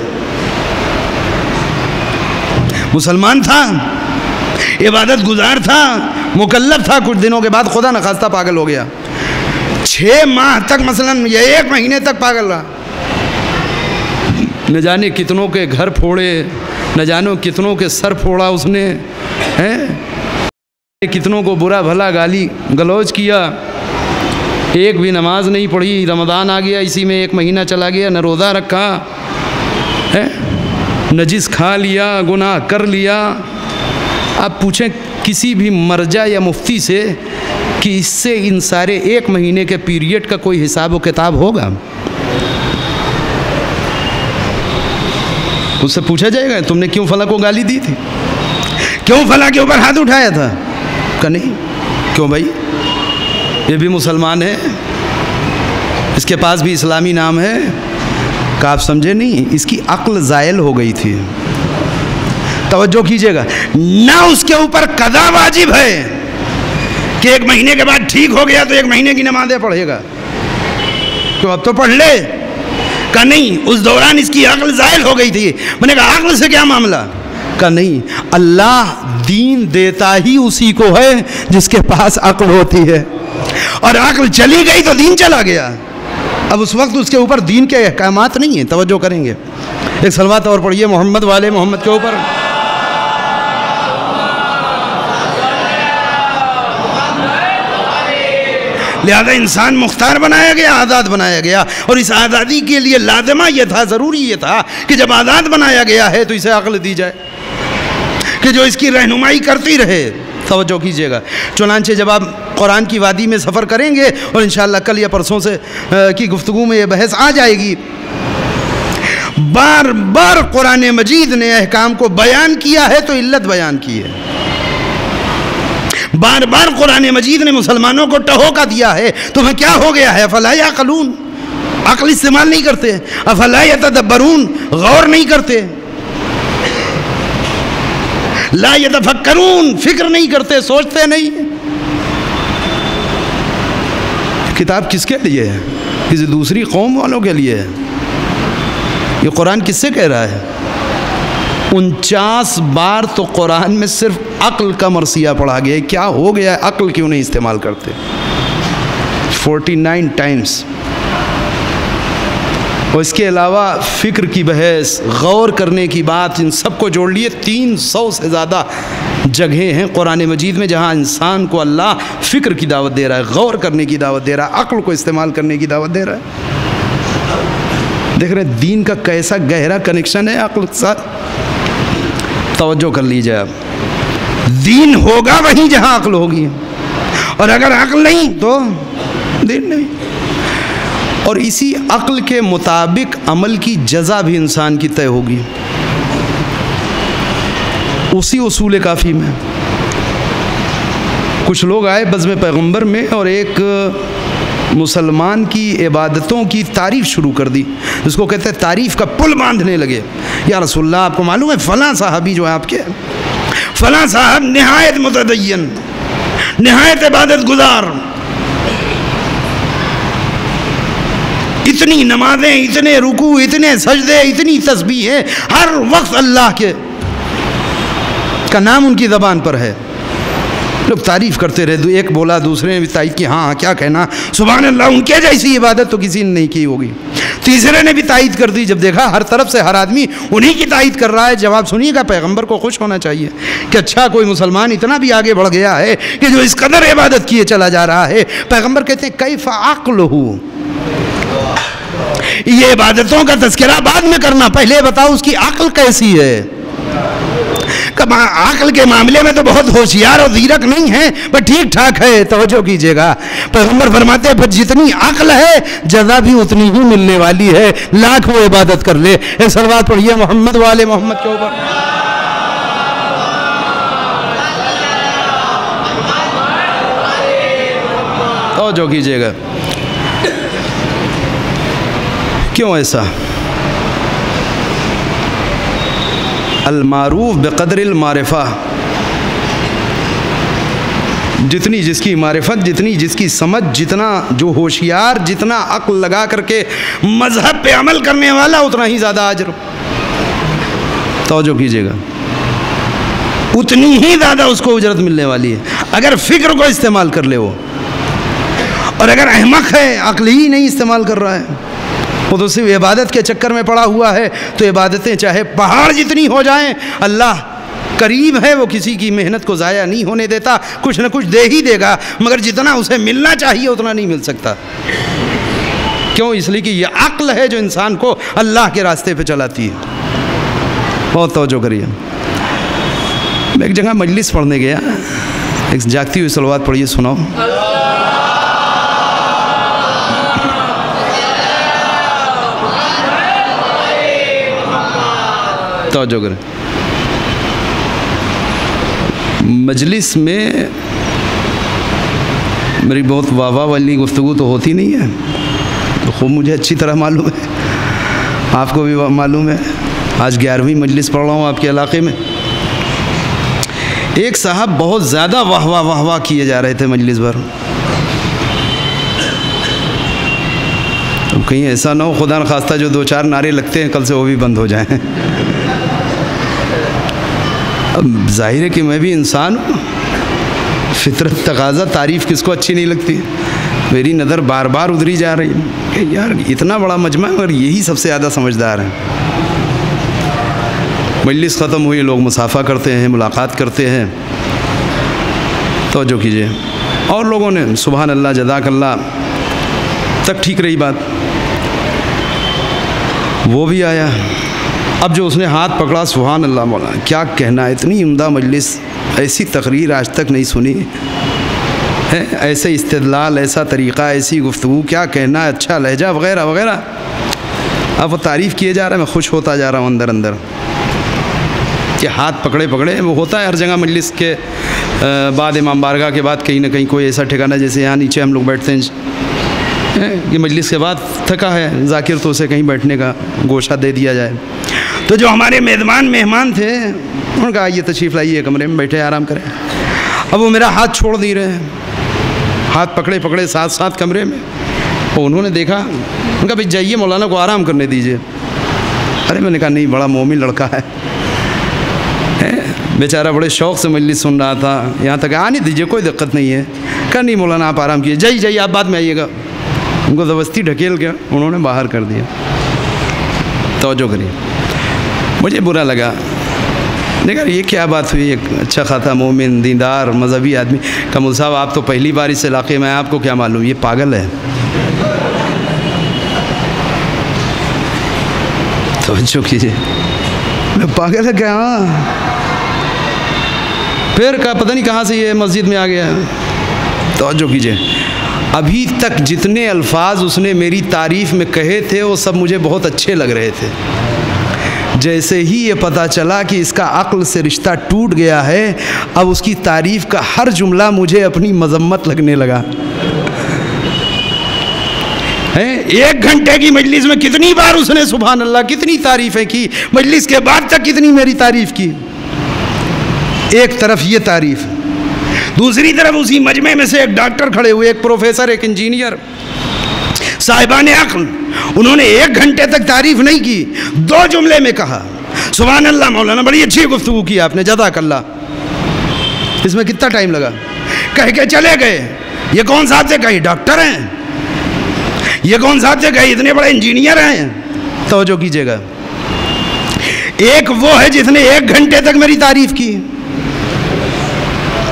مسلمان تھا۔ عبادت گزار تھا، مکلف تھا، کچھ دنوں کے بعد خدا نخواستہ پاگل ہو گیا۔ چھ ماہ تک مثلا یا ایک مہینے تک پاگل رہا۔ نہ جانے کتنوں کے گھر پھوڑے، نہ جانو کتنوں کے سر پھوڑا اس نے کتنوں کو برا بھلا گالی گلوچ کیا۔ ایک بھی نماز نہیں پڑھی، رمضان آ گیا، اسی میں ایک مہینہ چلا گیا، نہ روزہ رکھا نجس کھا لیا، گناہ کر لیا۔ آپ پوچھیں کسی بھی مرجع یا مفتی سے کہ اس سے ان سارے ایک مہینے کے پیریڈ کا کوئی حساب و کتاب ہوگا؟ اس سے پوچھا جائے گا، تم نے کیوں فلاں کو گالی دی تھی؟ کیوں فلاں کے اوپر ہاتھ اٹھایا تھا؟ کہ نہیں، کیوں بھائی؟ یہ بھی مسلمان ہے اس کے پاس بھی اسلامی نام ہے۔ کہ آپ سمجھے نہیں، اس کی عقل زائل ہو گئی تھی۔ توجہ کیجیے گا۔ نہ اس کے اوپر قضا واجب ہے کہ ایک مہینے کے بعد ٹھیک ہو گیا تو ایک مہینے کی نمازیں پڑھے گا۔ تو اب تو پڑھ لے۔ کہ نہیں، اس دوران اس کی عقل زائل ہو گئی تھی۔ میں نے کہا، عقل سے کیا معاملہ؟ کہ نہیں، اللہ دین دیتا ہی اسی کو ہے جس کے پاس عقل ہوتی ہے۔ اور عقل چلی گئی تو دین چلا گیا۔ اب اس وقت اس کے اوپر دین کے احکامات نہیں ہیں۔ توجہ کریں گے۔ ایک سلوات اور پڑھیے، محمد والے محمد کے اوپر۔ لہذا انسان مختار بنایا گیا، آزاد بنایا گیا۔ اور اس آزادی کے لیے لازمہ یہ تھا، ضروری یہ تھا کہ جب آزاد بنایا گیا ہے تو اسے عقل دی جائے۔ کہ جو اس کی رہنمائی کرتی رہے، توجہ کیجیے گا۔ چنانچہ جب آپ قرآن کی وادی میں سفر کریں گے اور انشاءاللہ کل یا پرسوں سے کی گفتگو میں یہ بحث آ جائے گی۔ بار بار قرآن مجید نے احکام کو بیان کیا ہے تو علت بیان کی ہے۔ بار بار قرآن مجید نے مسلمانوں کو ٹہو کا دیا ہے تمہیں کیا ہو گیا ہے؟ افلا یا قلون عقل استعمال نہیں کرتے۔ افلا یا تدبرون غور نہیں کرتے۔ لا یتفکرون۔ فکر نہیں کرتے، سوچتے نہیں۔ کتاب کس کے لیے ہے؟ کسی دوسری قوم والوں کے لیے ہے۔ یہ قرآن کس سے کہہ رہا ہے؟ انچاس بار تو قرآن میں صرف عقل کا مرثیہ پڑھا گیا ہے۔ کیا ہو گیا ہے؟ عقل کیوں نہیں استعمال کرتے؟ فورٹی نائن ٹائمز اور اس کے علاوہ فکر کی بحث، غور کرنے کی بات، ان سب کو جوڑ لیے۔ تین سو سے زیادہ جگہیں ہیں قرآن مجید میں جہاں انسان کو اللہ فکر کی دعوت دے رہا ہے، غور کرنے کی دعوت دے رہا ہے، عقل کو استعمال کرنے کی دعوت دے رہا ہے۔ دیکھ رہے ہیں، دین کا کیسا گہرا کنیکشن ہے عقل کے ساتھ؟ توجہ کر لیجیے آپ۔ دین ہوگا وہیں جہاں عقل ہوگی۔ اور اگر عقل نہیں تو دین نہیں۔ اور اسی عقل کے مطابق عمل کی جزا بھی انسان کی طے ہوگی۔ اسی اصول کافی میں۔ کچھ لوگ آئے بزم پیغمبر میں اور ایک مسلمان کی عبادتوں کی تعریف شروع کر دی۔ جس کو کہتے ہیں تعریف کا پل باندھنے لگے۔ یا رسول اللہ، آپ کو معلوم ہے فلاں صاحبی جو ہے آپ کے؟ فلاں صاحب نہایت متدین، نہایت عبادت گزار۔ اتنی نمازیں، اتنے رکو اتنے سجدے، اتنی تسبیح ہر وقت اللہ کے۔ کا نام ان کی زبان پر ہے۔ لوگ تعریف کرتے رہے ایک بولا، دوسرے نے بھی تائید کی ہاں،, ہاں کیا کہنا؟ سبحان اللہ، ان کے جیسی عبادت تو کسی نے نہیں کی ہوگی۔ تیسرے نے بھی تائید کر دی، جب دیکھا ہر طرف سے ہر آدمی انہی کی تائید کر رہا ہے، جواب سنیے گا، پیغمبر کو خوش ہونا چاہیے کہ اچھا کوئی مسلمان اتنا بھی آگے بڑھ گیا ہے کہ جو اس قدر عبادت کیے چلا جا رہا ہے۔ پیغمبر کہتے ہیں کئی فعقل ہوں یہ عبادتوں کا تذکرہ بعد میں کرنا، پہلے بتاؤ اس کی عقل کیسی ہے۔ عقل کے معاملے میں تو بہت ہوشیار اور زیرک نہیں ہے پر ٹھیک ٹھاک ہے، توجہ کیجیے گا۔ پیغمبر فرماتے ہیں پر جتنی عقل ہے، جزا بھی اتنی ہی ملنے والی ہے۔ لاکھ وہ عبادت کر لے۔ ایک سلوات پڑھئے محمد والے محمد کے اوپر۔ توجہ کیجیے گا۔ کیوں ایسا؟ المعروف بقدر المعرفہ۔ جتنی جس کی معرفت، جتنی جس کی سمجھ، جتنا جو ہوشیار، جتنا عقل لگا کر کے مذہب پہ عمل کرنے والا، اتنا ہی زیادہ عجر توجہ کیجیے گا۔ اتنی ہی زیادہ اس کو اجرت ملنے والی ہے۔ اگر فکر کو استعمال کر لے وہ۔ اور اگر احمق ہے، عقل ہی نہیں استعمال کر رہا ہے۔ وہ تو صرف عبادت کے چکر میں پڑا ہوا ہے۔ تو عبادتیں چاہے پہاڑ جتنی ہو جائیں، اللہ قریب ہے، وہ کسی کی محنت کو ضائع نہیں ہونے دیتا۔ کچھ نہ کچھ دے ہی دے گا، مگر جتنا اسے ملنا چاہیے، اتنا نہیں مل سکتا۔ کیوں؟ اس لیے کہ یہ عقل ہے جو انسان کو اللہ کے راستے پہ چلاتی ہے۔ بہت توجہ کریے۔ میں ایک جگہ مجلس پڑھنے گیا۔ ایک جاگتی ہوئی سلوات پڑھیے، سناؤ۔ توجہ کریں۔ مجلس میں میری بہت واہ واہ والی گفتگو تو ہوتی نہیں ہے۔ تو خوب مجھے اچھی طرح معلوم ہے۔ آپ کو بھی معلوم ہے۔ آج گیارہویں مجلس پڑھ رہا ہوں آپ کے علاقے میں۔ ایک صاحب بہت زیادہ واہ واہ واہ واہ کیے جا رہے تھے مجلس بھر۔ کہیں ایسا نہ ہو، خدا نخواستہ جو دو چار نعرے لگتے ہیں، کل سے وہ بھی بند ہو جائیں۔ اب ظاہر ہے کہ میں بھی انسان ہوں۔ فطرت، تقاضا، تعریف کس کو اچھی نہیں لگتی؟ میری نظر بار بار ادھری جا رہی ہے کہ یار اتنا بڑا مجمع ہے اور یہی سب سے زیادہ سمجھدار ہیں۔ مجلس ختم ہوئی، لوگ مسافہ کرتے ہیں، ملاقات کرتے ہیں۔ توجہ کیجیے۔ اور لوگوں نے سبحان اللہ، جزاک اللہ تک ٹھیک رہی بات۔ وہ بھی آیا۔ اب جو اس نے ہاتھ پکڑا، سبحان اللہ مولانا، کیا کہنا اتنی عمدہ مجلس، ایسی تقریر آج تک نہیں سنی ہے۔ ایسے استدلال، ایسا طریقہ، ایسی گفتگو، کیا کہنا اچھا لہجہ وغیرہ وغیرہ۔ اب وہ تعریف کیے جا رہا ہے میں خوش ہوتا جا رہا ہوں اندر اندر۔ کہ ہاتھ پکڑے پکڑے، وہ ہوتا ہے ہر جگہ مجلس کے بعد امام بارگاہ کے بعد کہیں نہ کہیں کوئی ایسا ٹھکانا جیسے یہاں نیچے ہم لوگ بیٹھتے ہیں، کہ مجلس کے بعد تھکا ہے، ذاکر تو اسے کہیں بیٹھنے کا گوشہ دے دیا جائے۔ تو جو ہمارے میزبان مہمان تھے، انہوں نے کہا، یہ تشریف لائیے، کمرے میں بیٹھے، آرام کریں. اب وہ میرا ہاتھ چھوڑ دی رہے ہیں۔ ہاتھ پکڑے پکڑے، ساتھ ساتھ کمرے میں۔ وہ انہوں نے دیکھا ان کا بھائی، جائیے مولانا کو آرام کرنے دیجیے ارے، میں نے کہا، نہیں، بڑا مومن لڑکا ہے۔ بیچارہ بڑے شوق سے مجلس سن رہا تھا۔ یہاں تک، آنے دیجیے کوئی دقت نہیں ہے۔ کہا، نہیں مولانا، آپ آرام کیجیے جائیے جائیے، آپ بعد میں آئیے گا۔ ان کو زبستی ڈھکیل کے انہوں نے باہر کر دیا۔ توجہ کریے۔ مجھے برا لگا۔ دیکھا، یہ کیا بات ہوئی؟ ایک اچھا خاصا مومن، دیندار، مذہبی آدمی۔ کمل صاحب، آپ تو پہلی بار اس علاقے میں ہیں، آپ کو کیا معلوم؟ یہ پاگل ہے۔ توجہ کیجیے میں پاگل ہے کیا؟ پھر کا پتہ نہیں کہاں سے یہ مسجد میں آ گیا۔ توجہ کیجیے ابھی تک جتنے الفاظ اس نے میری تعریف میں کہے تھے، وہ سب مجھے بہت اچھے لگ رہے تھے۔ جیسے ہی یہ پتہ چلا کہ اس کا عقل سے رشتہ ٹوٹ گیا ہے، اب اس کی تعریف کا ہر جملہ مجھے اپنی مذمت لگنے لگا۔ ایک گھنٹے کی مجلس میں کتنی بار اس نے سبحان اللہ کتنی تعریفیں کی، مجلس کے بعد تک کتنی میری تعریف کی۔ ایک طرف یہ تعریف، دوسری طرف اسی مجمع میں سے ایک ڈاکٹر کھڑے ہوئے، ایک پروفیسر، ایک انجینئر۔ صاحبان عقل۔ انہوں نے ایک گھنٹے تک تعریف نہیں کی، دو جملے میں کہا، سبحان اللہ مولانا، بڑی اچھی گفتگو کی آپ نے، جزاک اللہ۔ اس میں کتنا ٹائم لگا؟ کہہ کے چلے گئے۔ یہ کون صاحب سے کہیں ڈاکٹر ہیں؟ یہ کون صاحب سے کہیں اتنے بڑے انجینئر ہیں؟ توجہ کیجیے گا۔ ایک وہ ہے جس نے ایک گھنٹے تک میری تعریف کی۔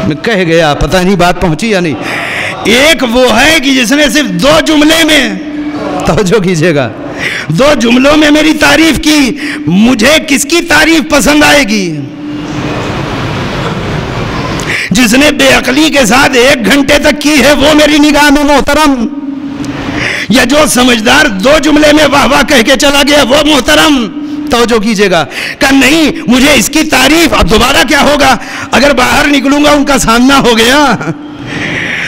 میں کہہ گیا، پتہ نہیں بات پہنچی یا نہیں۔ ایک وہ ہے کہ جس نے صرف دو جملے میں توجہ کیجیے گا۔ دو جملوں میں میری تعریف کی مجھے کس کی تعریف پسند آئے گی؟ جس نے بے عقلی کے ساتھ ایک گھنٹے تک کی ہے وہ میری نگاہ میں محترم۔ یا جو سمجھدار دو جملے میں واہ واہ کہہ کے چلا گیا وہ محترم۔ توجہ کیجیے گا۔ کہ نہیں مجھے اس کی تعریف اب دوبارہ کیا ہوگا؟ اگر باہر نکلوں گا ان کا سامنا ہو گیا۔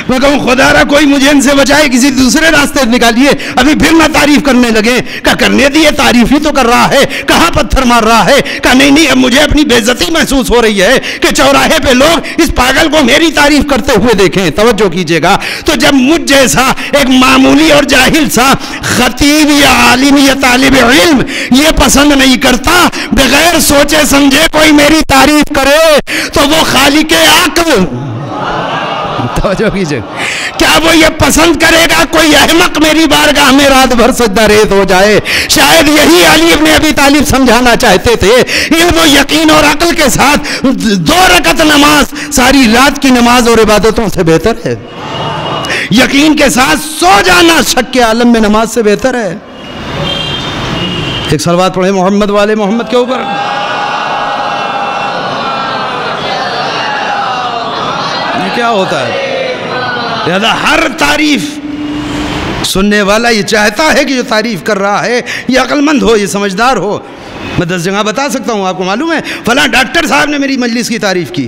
میں کہوں، خدا رہا کوئی مجھے ان سے بچائے، کسی دوسرے راستے نکالیے۔ ابھی پھر نہ تعریف کرنے لگے کہ کرنے دیے تعریف ہی تو کر رہا ہے۔ کہاں پتھر مار رہا ہے؟ کہ نہیں نہیں، اب مجھے اپنی بےزتی محسوس ہو رہی ہے کہ چوراہے پہ لوگ اس پاگل کو میری تعریف کرتے ہوئے دیکھیں۔ توجہ کیجیے گا۔ تو جب مجھ جیسا ایک معمولی اور جاہل سا خطیب یا عالم یا طالب علم یہ پسند نہیں کرتا، بغیر سوچے سمجھے کوئی میری تعریف کرے، تو وہ خالق عقل توجہ کیجیے۔ کیا وہ یہ پسند کرے گا؟ کوئی احمق میری بارگاہ میں رات بھر سجدہ ریز ہو جائے۔ شاید یہی علی ابن ابی طالب سمجھانا چاہتے تھے۔ علم و یقین اور عقل کے ساتھ دو رکت نماز، ساری رات کی نماز اور عبادتوں سے بہتر ہے۔ یقین کے ساتھ سو جانا شک کے عالم میں نماز سے بہتر ہے۔ ایک سلوات پڑھے محمد والے محمد کے اوپر۔ کیا ہوتا ہے؟ لہذا ہر تعریف سننے والا یہ چاہتا ہے کہ جو تعریف کر رہا ہے یہ عقل مند ہو، یہ سمجھدار ہو۔ میں دس جگہ بتا سکتا ہوں، آپ کو معلوم ہے۔ فلاں ڈاکٹر صاحب نے میری مجلس کی تعریف کی۔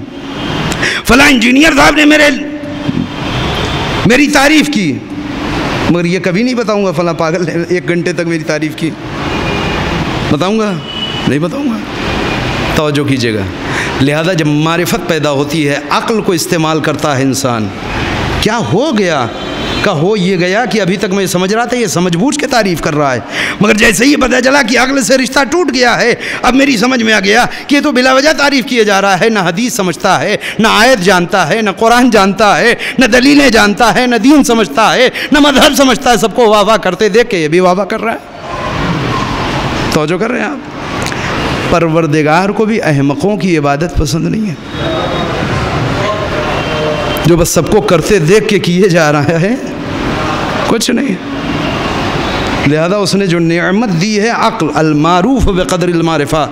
فلاں انجینئر صاحب نے میرے، میری تعریف کی۔ مگر یہ کبھی نہیں بتاؤں گا، فلاں پاگل نے ایک گھنٹے تک میری تعریف کی۔ بتاؤں گا؟ نہیں بتاؤں گا؟ توجہ کیجیے گا۔ لہذا جب معرفت پیدا ہوتی ہے، عقل کو استعمال کرتا ہے انسان۔ کیا ہو گیا؟ کا ہو یہ گیا کہ ابھی تک میں سمجھ رہا تھا، یہ سمجھ بوجھ کے تعریف کر رہا ہے۔ مگر جیسے ہی پتہ چلا کہ عقل سے رشتہ ٹوٹ گیا ہے، اب میری سمجھ میں آ گیا کہ یہ تو بلا وجہ تعریف کیے جا رہا ہے۔ نہ حدیث سمجھتا ہے، نہ آیت جانتا ہے، نہ قرآن جانتا ہے، نہ دلیلیں جانتا ہے، نہ دین سمجھتا ہے، نہ مذہب سمجھتا ہے۔ سب کو واہ واہ کرتے دیکھ کے یہ بھی واہ واہ کر رہا ہے۔ توجہ کر رہے ہیں آپ؟ پروردگار کو بھی احمقوں کی عبادت پسند نہیں ہے۔ جو بس سب کو کرتے دیکھ کے کیے جا رہا ہے، کچھ نہیں۔ لہذا اس نے جو نعمت دی ہے، عقل، المعروف بقدر المعرفہ،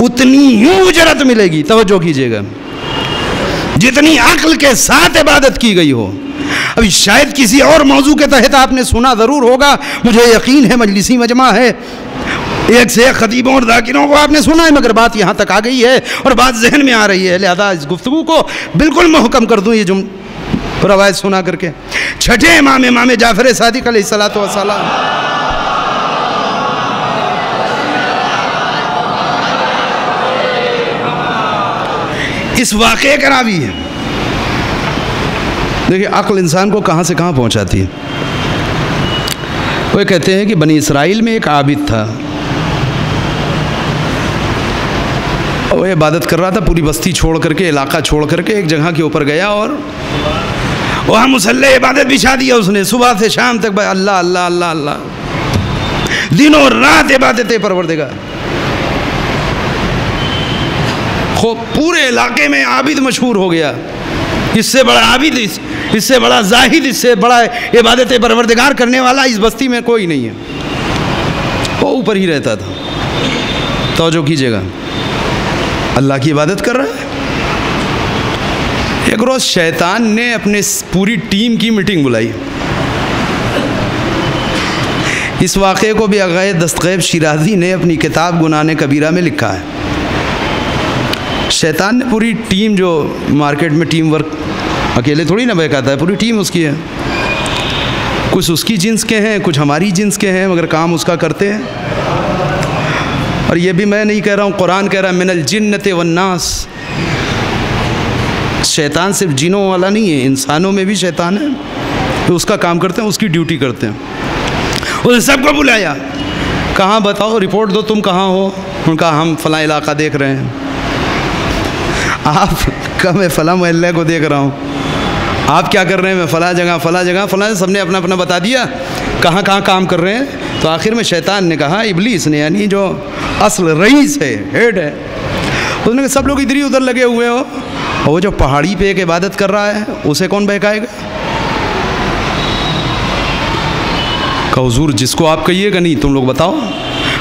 اتنی ہی اجرت ملے گی۔ توجہ کیجیے گا۔ جتنی عقل کے ساتھ عبادت کی گئی ہو۔ ابھی شاید کسی اور موضوع کے تحت آپ نے سنا ضرور ہوگا۔ مجھے یقین ہے، مجلسی مجمع ہے۔ ایک سے ایک خطیبوں اور ذاکروں کو آپ نے سنا ہے، مگر بات یہاں تک آ گئی ہے اور بات ذہن میں آ رہی ہے۔ لہذا اس گفتگو کو بالکل محکم کر دوں یہ جم روایت سنا کر کے۔ چھٹے امام امام جعفر صادق علیہ السلاۃ وسلام اس واقعے کا راوی ہے۔ دیکھیے، عقل انسان کو کہاں سے کہاں پہنچاتی ہے۔ وہ کہتے ہیں کہ بنی اسرائیل میں ایک عابد تھا۔ وہ عبادت کر رہا تھا، پوری بستی چھوڑ کر کے، علاقہ چھوڑ کر کے، ایک جگہ کے اوپر گیا اور وہاں مسلح عبادت بچھا دیا اس نے، صبح سے شام تک بھائی اللہ اللہ اللہ اللہ۔ دنوں رات عبادتیں پروردگار۔ خو پورے علاقے میں عابد مشہور ہو گیا۔ اس سے بڑا عابد، اس اس سے بڑا زاہد، اس سے بڑا عبادت پروردگار کرنے والا اس بستی میں کوئی نہیں ہے۔ وہ اوپر ہی رہتا تھا۔ توجہ کیجیے گا۔ اللہ کی عبادت کر رہا ہے؟ ایک روز شیطان نے اپنے پوری ٹیم کی میٹنگ بلائی۔ اس واقعے کو بھی عقائد دستغیب شیرازی نے اپنی کتاب گنانے کبیرہ میں لکھا ہے۔ شیطان نے پوری ٹیم جو مارکیٹ میں ٹیم ورک اکیلے تھوڑی نہ بہکاتا ہے، پوری ٹیم اس کی ہے۔ کچھ اس کی جنس کے ہیں، کچھ ہماری جنس کے ہیں، مگر کام اس کا کرتے ہیں۔ اور یہ بھی میں نہیں کہہ رہا ہوں، قرآن کہہ رہا من الجنت والناس۔ شیطان صرف جنوں والا نہیں ہے، انسانوں میں بھی شیطان ہے۔ تو اس کا کام کرتے ہیں، اس کی ڈیوٹی کرتے ہیں۔ اس سب کو بلایا۔ کہاں بتاؤ، رپورٹ دو تم کہاں ہو؟ ان کا ہم فلاں علاقہ دیکھ رہے ہیں۔ آپ کا میں فلاں محلے کو دیکھ رہا ہوں۔ آپ کیا کر رہے ہیں؟ میں فلاں جگہ فلاں جگہ، فلاں سب نے اپنا اپنا بتا دیا۔ کہاں کہاں کام کر رہے ہیں؟ تو آخر میں شیطان نے کہا، ابلیس نے یعنی جو اصل رئیس ہے، ہیڈ ہے۔ اس نے کہا، سب لوگ ادھر ہی ادھر لگے ہوئے ہو۔ اور وہ جو پہاڑی پہ ایک عبادت کر رہا ہے، اسے کون بہکائے گا؟ کہ حضور، جس کو آپ کہیے گا نہیں، تم لوگ بتاؤ۔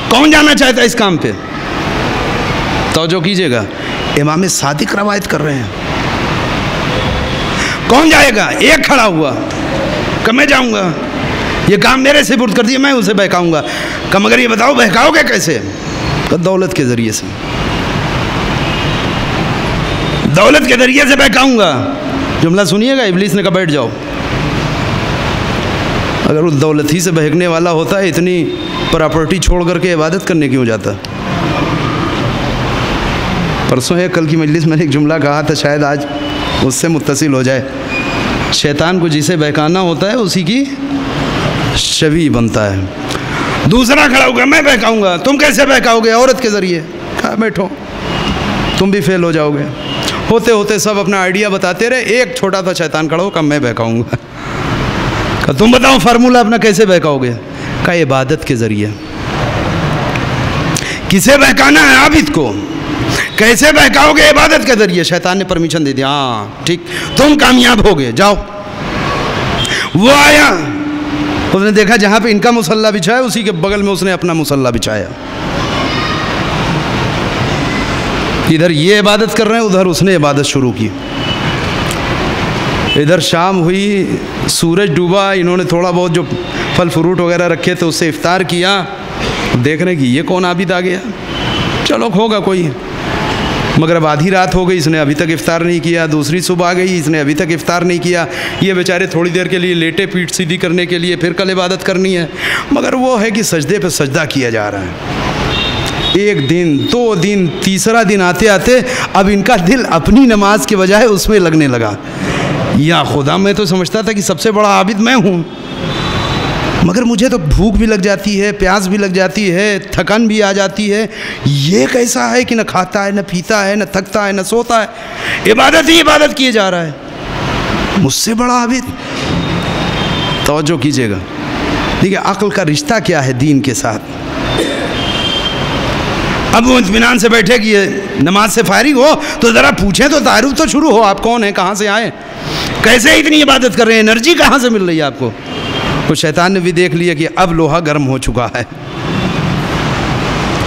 کون جانا چاہتا ہے اس کام پہ؟ توجہ کیجیے گا۔ امام صادق روایت کر رہے ہیں۔ کون جائے گا؟ ایک کھڑا ہوا۔ کہ میں جاؤں گا۔ یہ کام میرے سے برد کر دیا، میں اسے بہکاؤں گا۔ کہ مگر یہ بتاؤ، بہکاؤ گے کیسے؟ دولت کے ذریعے سے۔ دولت کے ذریعے سے بہکاؤں گا۔ جملہ سنیے گا ابلیس نے کہا بیٹھ جاؤ۔ اگر اس دولت ہی سے بہکنے والا ہوتا ہے اتنی پراپرٹی چھوڑ کر کے عبادت کرنے کیوں جاتا؟ پرسوں ہے کل کی مجلس میں نے ایک جملہ کہا تھا شاید آج اس سے متصل ہو جائے۔ شیطان کو جسے بہکانا ہوتا ہے اسی کی شبی بنتا ہے۔ دوسرا کھڑا ہوگا میں بہکاؤں گا۔ تم کیسے بہکاؤ گے عورت کے ذریعے؟ کہا، بیٹھو۔ تم بھی فیل ہو جاؤ گے۔ ہوتے ہوتے سب اپنا آئیڈیا بتاتے رہے۔ ایک چھوٹا سا شیطان کھڑا ہو کہ میں بہکاؤں گا۔ کہ تم بتاؤ فارمولہ اپنا کیسے بہکاؤ گے؟ کہ عبادت کے ذریعے۔ کسے بہکانا ہے عابد کو؟ کیسے بہکاؤ گے عبادت کے ذریعے؟ شیطان نے پرمیشن دے دیا۔ ہاں ٹھیک۔ تم کامیاب ہو گئے۔ جاؤ۔ وہ آیا۔ اس نے دیکھا جہاں پہ ان کا مسلح بچھایا، اسی کے بغل میں اس نے اپنا مسلح بچھایا۔ ادھر یہ عبادت کر رہے ہیں، ادھر اس نے عبادت شروع کی۔ ادھر شام ہوئی، سورج ڈوبا، انہوں نے تھوڑا بہت جو پھل فروٹ وغیرہ رکھے تھے، اس سے افطار کیا۔ دیکھ رہے کہ یہ کون عابد آ گیا۔ چلو ہوگا کوئی۔ مگر اب آدھی رات ہو گئی، اس نے ابھی تک افطار نہیں کیا، دوسری صبح آ گئی، اس نے ابھی تک افطار نہیں کیا۔ یہ بیچارے تھوڑی دیر کے لیے لیٹے پیٹ سیدھی کرنے کے لیے پھر کل عبادت کرنی ہے۔ مگر وہ ہے کہ سجدے پہ سجدہ کیا جا رہا ہے۔ ایک دن، دو دن، تیسرا دن آتے آتے اب ان کا دل اپنی نماز کے بجائے اس میں لگنے لگا۔ یا خدا، میں تو سمجھتا تھا کہ سب سے بڑا عابد میں ہوں۔ مگر مجھے تو بھوک بھی لگ جاتی ہے، پیاس بھی لگ جاتی ہے، تھکن بھی آ جاتی ہے۔ یہ کیسا ہے کہ نہ کھاتا ہے، نہ پیتا ہے، نہ تھکتا ہے، نہ سوتا ہے۔ عبادت ہی عبادت کیے جا رہا ہے۔ مجھ سے بڑا عابد۔ توجہ کیجیے گا۔ دیکھیے، عقل کا رشتہ کیا ہے دین کے ساتھ؟ اب وہ اطمینان سے بیٹھے کہ یہ نماز سے فائرنگ ہو تو ذرا پوچھیں تو تعارف تو شروع ہو۔ آپ کون ہیں؟ کہاں سے آئے؟ تو شیطان نے بھی دیکھ لیا کہ اب لوہا گرم ہو چکا ہے۔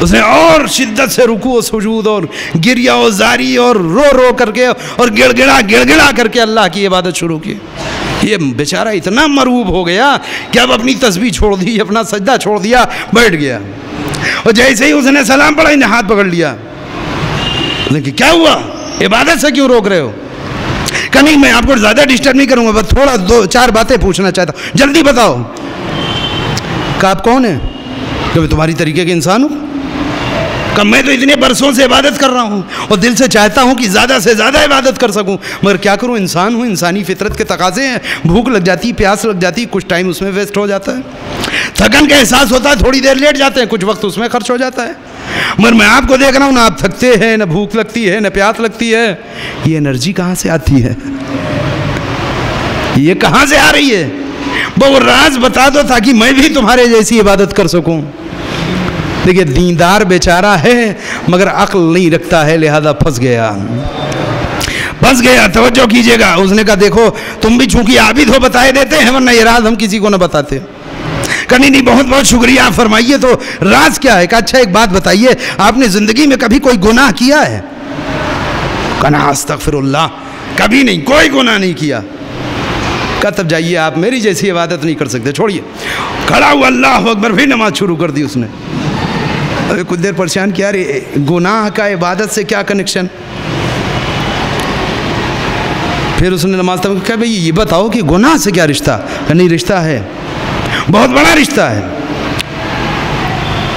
اس نے اور شدت سے رکو و سجود اور گریا و زاری اور رو رو کر کے اور گڑ گڑا گڑ گڑا کر کے اللہ کی عبادت شروع کی۔ یہ بیچارہ اتنا مروب ہو گیا کہ اب اپنی تسبیح چھوڑ دی، اپنا سجدہ چھوڑ دیا، بیٹھ گیا۔ اور جیسے ہی اس نے سلام پڑھا انہیں ہاتھ پکڑ لیا۔ کہ کیا ہوا؟ عبادت سے کیوں روک رہے ہو؟ کا نہیں میں آپ کو زیادہ ڈسٹرب نہیں کروں گا، بس تھوڑا دو، چار باتیں پوچھنا چاہتا ہوں۔ جلدی بتاؤ۔ کہ آپ کون ہیں؟ کہ میں تمہاری طریقے کے انسان ہوں؟ کہ میں تو اتنے برسوں سے عبادت کر رہا ہوں اور دل سے چاہتا ہوں کہ زیادہ سے زیادہ عبادت کر سکوں۔ مگر کیا کروں؟ انسان ہوں، انسانی فطرت کے تقاضے ہیں۔ بھوک لگ جاتی، پیاس لگ جاتی، کچھ ٹائم اس میں ویسٹ ہو جاتا ہے۔ تھکن کا احساس ہوتا ہے، تھوڑی دیر لیٹ جاتے ہیں، کچھ وقت اس میں خرچ ہو جاتا ہے۔ مر میں آپ کو دیکھ رہا ہوں، نہ آپ تھکتے ہیں، نہ بھوک لگتی ہے، نہ پیاس لگتی ہے۔ یہ انرجی کہاں سے آتی ہے؟ یہ کہاں سے آ رہی ہے؟ وہ راز بتا دو تاکہ میں بھی تمہارے جیسی عبادت کر سکوں۔ دیکھیں دیندار بیچارہ ہے، مگر عقل نہیں رکھتا ہے، لہذا پھنس گیا۔ پھنس گیا، توجہ کیجیے گا۔ اس نے کہا، دیکھو، تم بھی چونکہ عابد ہو، بتائے دیتے ہیں، ورنہ یہ راز ہم کسی کو نہ بتاتے۔ ہیں کہا نہیں، بہت بہت شکریہ، آپ فرمائیے تو۔ راز کیا ہے؟ کہا اچھا ایک بات بتائیے، آپ نے زندگی میں کبھی کوئی گناہ کیا ہے؟ کہا استغفر اللہ، کبھی نہیں، کوئی گناہ نہیں کیا۔ کہا، تب جائیے آپ، میری جیسی عبادت نہیں کر سکتے، چھوڑیے۔ کھڑا ہوا، اللہ اکبر بھی نماز شروع کر دی اس نے۔ ابھی کچھ دیر پریشان کیا رہے گناہ کا عبادت سے کیا کنیکشن پھر اس نے نماز تب کہا بھائی، یہ بتاؤ کہ گناہ سے کیا رشتہ؟ نہیں، رشتہ ہے۔ بہت بڑا رشتہ ہے۔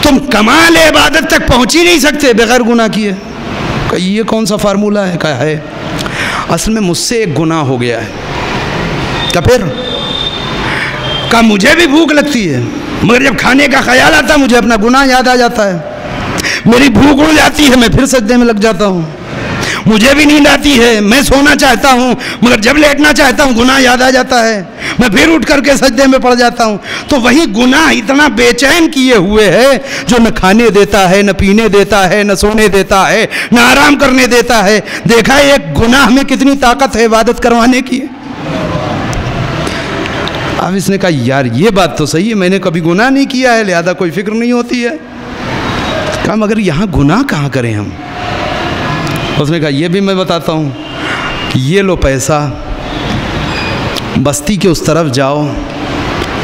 تم کمال عبادت تک پہنچ ہی نہیں سکتے، بغیر گناہ کیے۔ کہ یہ کون سا فارمولہ ہے؟ کہا ہے۔ اصل میں مجھ سے ایک گناہ ہو گیا ہے۔ کہ پھر کہا مجھے بھی بھوک لگتی ہے، مگر جب کھانے کا خیال آتا ہے، مجھے اپنا گناہ یاد آ جاتا ہے۔ میری بھوک اڑ جاتی ہے، میں پھر سجدے میں لگ جاتا ہوں۔ مجھے بھی نیند آتی ہے، میں سونا چاہتا ہوں، مگر جب لیٹنا چاہتا ہوں، گناہ یاد آ جاتا ہے۔ میں پھر اٹھ کر کے سجدے میں پڑ جاتا ہوں۔ تو وہی گناہ اتنا بے چین کیے ہوئے ہے جو نہ کھانے دیتا ہے، نہ پینے دیتا ہے، نہ سونے دیتا ہے، نہ آرام کرنے دیتا ہے۔ دیکھا ایک گناہ میں کتنی طاقت ہے عبادت کروانے کی۔ اب اس نے کہا، یار، یہ بات تو صحیح ہے، میں نے کبھی گناہ نہیں کیا ہے، لہذا کوئی فکر نہیں ہوتی ہے۔ کہا، مگر یہاں گناہ کہاں کریں ہم؟ اس نے کہا، یہ بھی میں بتاتا ہوں یہ لو پیسہ بستی کے اس طرف جاؤ۔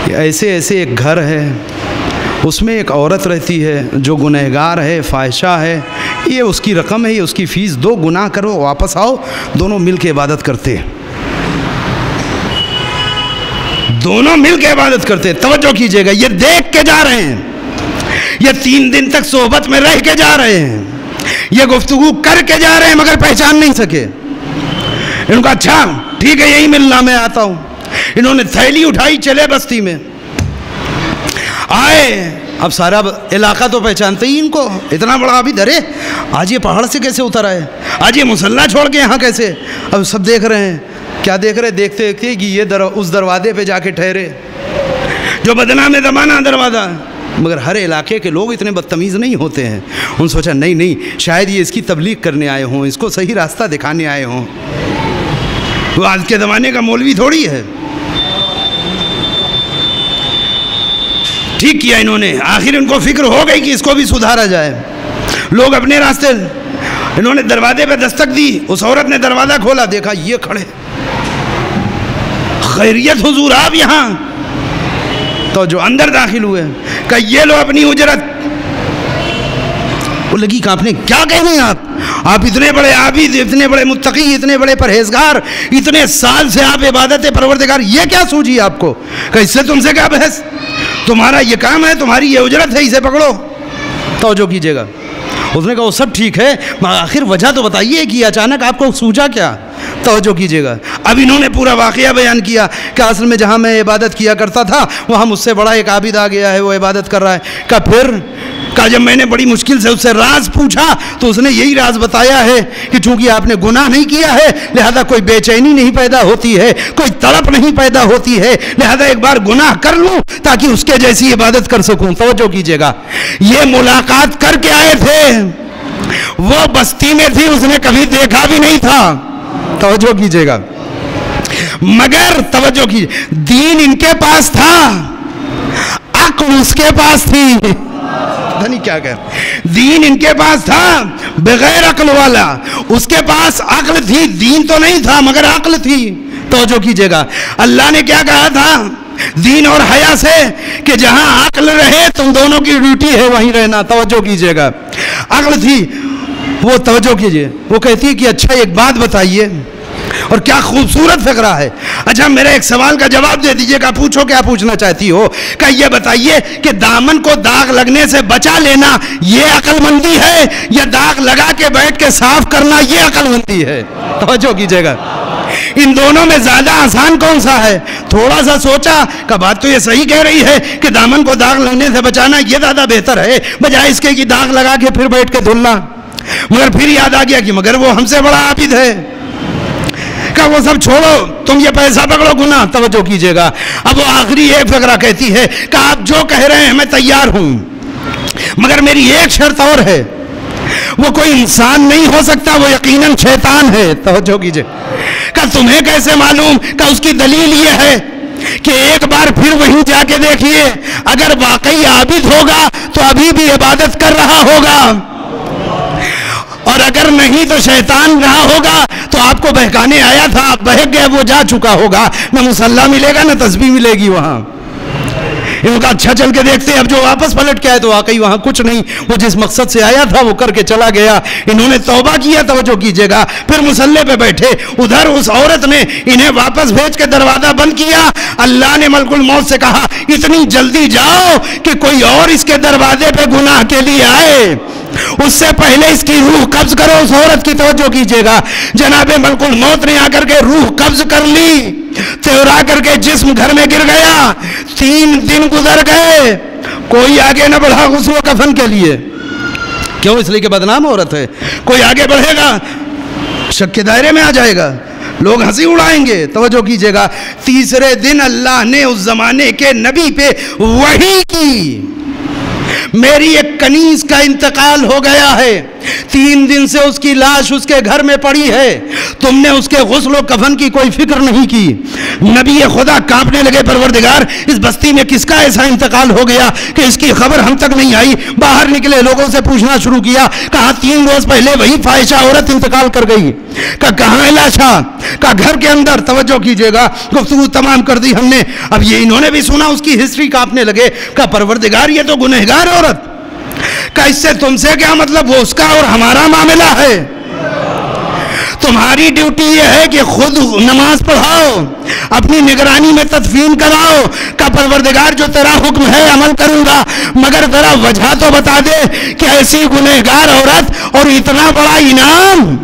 ایسے ایسے ایک گھر ہے۔ اس میں ایک عورت رہتی ہے جو گنہگار ہے فائشہ ہے۔ یہ اس کی رقم ہے، یہ اس کی فیس۔ دو گناہ کرو، واپس آؤ۔ دونوں مل کے عبادت کرتے ہیں۔ دونوں مل کے عبادت کرتے ہیں۔ توجہ کیجیے گا۔ یہ دیکھ کے جا رہے ہیں۔ یہ تین دن تک صحبت میں رہ کے جا رہے ہیں۔ یہ گفتگو کر کے جا رہے ہیں مگر پہچان نہیں سکے۔ ان کا اچھا ٹھیک ہے، یہی ملنا میں آتا ہوں۔ انہوں نے تھیلی اٹھائی چلے بستی میں۔ آئے، اب سارا علاقہ تو پہچانتے ہی ان کو۔ اتنا بڑا ابھی درے۔ آج یہ پہاڑ سے کیسے اتر آئے؟ آج یہ مسلح چھوڑ کے یہاں کیسے؟ اب سب دیکھ رہے ہیں۔ کیا دیکھ رہے؟ دیکھتے دیکھتے کہ یہ اس دروازے پہ جا کے ٹھہرے۔ جو بدنام دمانہ دروازہ۔ مگر ہر علاقے کے لوگ اتنے بدتمیز نہیں ہوتے ہیں۔ ان سوچا، نہیں نہیں، شاید یہ اس کی تبلیغ کرنے آئے ہوں، اس کو صحیح راستہ دکھانے آئے ہوں۔ وہ آج کے زمانے کا مولوی تھوڑی ہے۔ ٹھیک کیا انہوں نے۔ آخر ان کو فکر ہو گئی کہ اس کو بھی سدھارا جائے۔ لوگ اپنے راستے انہوں نے دروازے پہ دستک دی۔ اس عورت نے دروازہ کھولا، دیکھا یہ کھڑے۔ خیریت حضور، آپ یہاں۔ تو جو اندر داخل ہوئے، کہ یہ لو اپنی اجرت وہ لگی کانپنے کیا کہہ رہے ہیں آپ آپ اتنے بڑے عابد، اتنے بڑے متقی، اتنے بڑے پرہیزگار، اتنے سال سے آپ عبادت پروردگار، یہ کیا سوجی آپ کو؟ کہ اس سے تم سے کیا بحث؟ تمہارا یہ کام ہے، تمہاری یہ اجرت ہے، اسے پکڑو۔ توجہ کیجیے گا۔ اس نے کہا، وہ سب ٹھیک ہے آخر وجہ تو بتائیے کہ اچانک آپ کو سوجا کیا؟ توجہ کیجیے گا۔ اب انہوں نے پورا واقعہ بیان کیا کہ اصل میں جہاں میں عبادت کیا کرتا تھا، وہاں مجھ سے بڑا ایک عابد آ گیا ہے، وہ عبادت کر رہا ہے۔ کہ پھر کہا جب میں نے بڑی مشکل سے اس سے راز پوچھا تو اس نے یہی راز بتایا ہے کہ چونکہ آپ نے گناہ نہیں کیا ہے، لہذا کوئی بے چینی نہیں پیدا ہوتی ہے، کوئی تڑپ نہیں پیدا ہوتی ہے۔ لہذا ایک بار گناہ کر لوں تاکہ اس کے جیسی عبادت کر سکوں۔ توجہ کیجیے گا۔ یہ ملاقات کر کے آئے تھے۔ وہ بستی میں تھی، اس نے کبھی دیکھا بھی نہیں تھا۔ توجہ کیجیے گا۔ مگر توجہ کیجیے دین ان کے پاس تھا۔ عقل اس کے پاس تھی۔ پتہ نہیں کیا کہ دین ان کے پاس تھا، بغیر عقل والا۔ اس کے پاس عقل تھی، دین تو نہیں تھا، مگر عقل تھی۔ توجہ کیجیے گا۔ اللہ نے کیا کہا تھا؟ دین اور حیا سے کہ جہاں عقل رہے، تم دونوں کی ڈیوٹی ہے، وہیں رہنا۔ توجہ کیجیے گا۔ عقل تھی، وہ توجہ کیجیے۔ وہ کہتی ہے کہ اچھا ایک بات بتائیے۔ اور کیا خوبصورت فقرہ ہے۔ اچھا میرے ایک سوال کا جواب دے دیجیے گا۔ پوچھو کیا پوچھنا چاہتی ہو؟ کہ یہ بتائیے کہ دامن کو داغ لگنے سے بچا لینا یہ عقل مندی ہے یا داغ لگا کے بیٹھ کے صاف کرنا یہ عقل مندی ہے؟ توجہ کیجیے گا۔ ان دونوں میں زیادہ آسان کون سا ہے؟ تھوڑا سا سوچا کہ بات تو یہ صحیح کہہ رہی ہے کہ دامن کو داغ لگنے سے بچانا یہ زیادہ بہتر ہے، بجائے اس کے کہ داغ لگا کے پھر بیٹھ کے دھلنا۔ مگر پھر یاد آ گیا کہ مگر وہ ہم سے بڑا عابد ہے۔ کہ وہ سب چھوڑو، تم یہ پیسہ پکڑو، گناہ۔ توجہ کیجیے گا۔ اب وہ آخری ایک فقرہ کہتی ہے کہ آپ جو کہہ رہے ہیں، میں تیار ہوں۔ مگر میری ایک شرط اور ہے۔ وہ کوئی انسان نہیں ہو سکتا، وہ یقیناً شیطان ہے۔ توجہ کیجیے کہ تمہیں کیسے معلوم کہ اس کی دلیل یہ ہے کہ ایک بار پھر وہیں جا کے دیکھیے، اگر واقعی عابد ہوگا تو ابھی بھی عبادت کر رہا ہوگا۔ اور اگر نہیں تو شیطان رہا ہوگا تو آپ کو بہکانے آیا تھا، آپ بہک گئے، وہ جا چکا ہوگا، نہ مسلح ملے گا، نہ تسبیح ملے گی وہاں۔ ان کا اچھا چل کے دیکھتے ہیں، اب جو واپس پلٹ کے آئے تو واقعی وہاں کچھ نہیں۔ وہ جس مقصد سے آیا تھا، وہ کر کے چلا گیا۔ انہوں نے توبہ کیا توجہ کیجیے گا۔ پھر مسلح پہ بیٹھے۔ ادھر اس عورت نے انہیں واپس بھیج کے دروازہ بند کیا۔ اللہ نے ملک الموت سے کہا، اتنی جلدی جاؤ کہ کوئی اور اس کے دروازے پہ گناہ کے لیے آئے۔ اس سے پہلے اس کی روح قبض کرو، اس عورت کی توجہ کیجیے گا۔ جناب ملک الموت نے آ کر کے روح قبض کر لی۔ تیورا کر کے جسم گھر میں گر گیا۔ تین دن گزر گئے۔ کوئی آگے نہ بڑھا غسل و کفن کے لیے۔ کیوں اس لیے کہ بدنام عورت ہے؟ کوئی آگے بڑھے گا، شک کے دائرے میں آ جائے گا۔ لوگ ہنسی اڑائیں گے۔ توجہ کیجیے گا۔ تیسرے دن اللہ نے اس زمانے کے نبی پہ وحی کی۔ میری ایک کنیز کا انتقال ہو گیا ہے۔ تین دن سے اس کی لاش اس کے گھر میں پڑی ہے۔ تم نے اس کے غسل و کفن کی کوئی فکر نہیں کی۔ نبی خدا کانپنے لگے پروردگار، اس بستی میں کس کا ایسا انتقال ہو گیا کہ اس کی خبر ہم تک نہیں آئی؟ باہر نکلے لوگوں سے پوچھنا شروع کیا۔ کہا، تین روز پہلے وہی فائشہ عورت انتقال کر گئی۔ کہا، کہاں لاشا کہا، گھر کے اندر، توجہ کیجیے گا، گفتگو تمام کر دی ہم نے۔ اب یہ انہوں نے بھی سنا، اس کی ہسٹری کانپنے لگے۔ کہا، پروردگار، یہ تو گنہگار عورت۔ کہ اس سے تم سے کیا مطلب وہ اس کا اور ہمارا معاملہ ہے۔ تمہاری ڈیوٹی یہ ہے کہ خود نماز پڑھاؤ، اپنی نگرانی میں تدفین کراؤ کا پروردگار جو تیرا حکم ہے عمل کروں گا، مگر تیرا وجہ تو بتا دے کہ ایسی گنہگار عورت اور اتنا بڑا انعام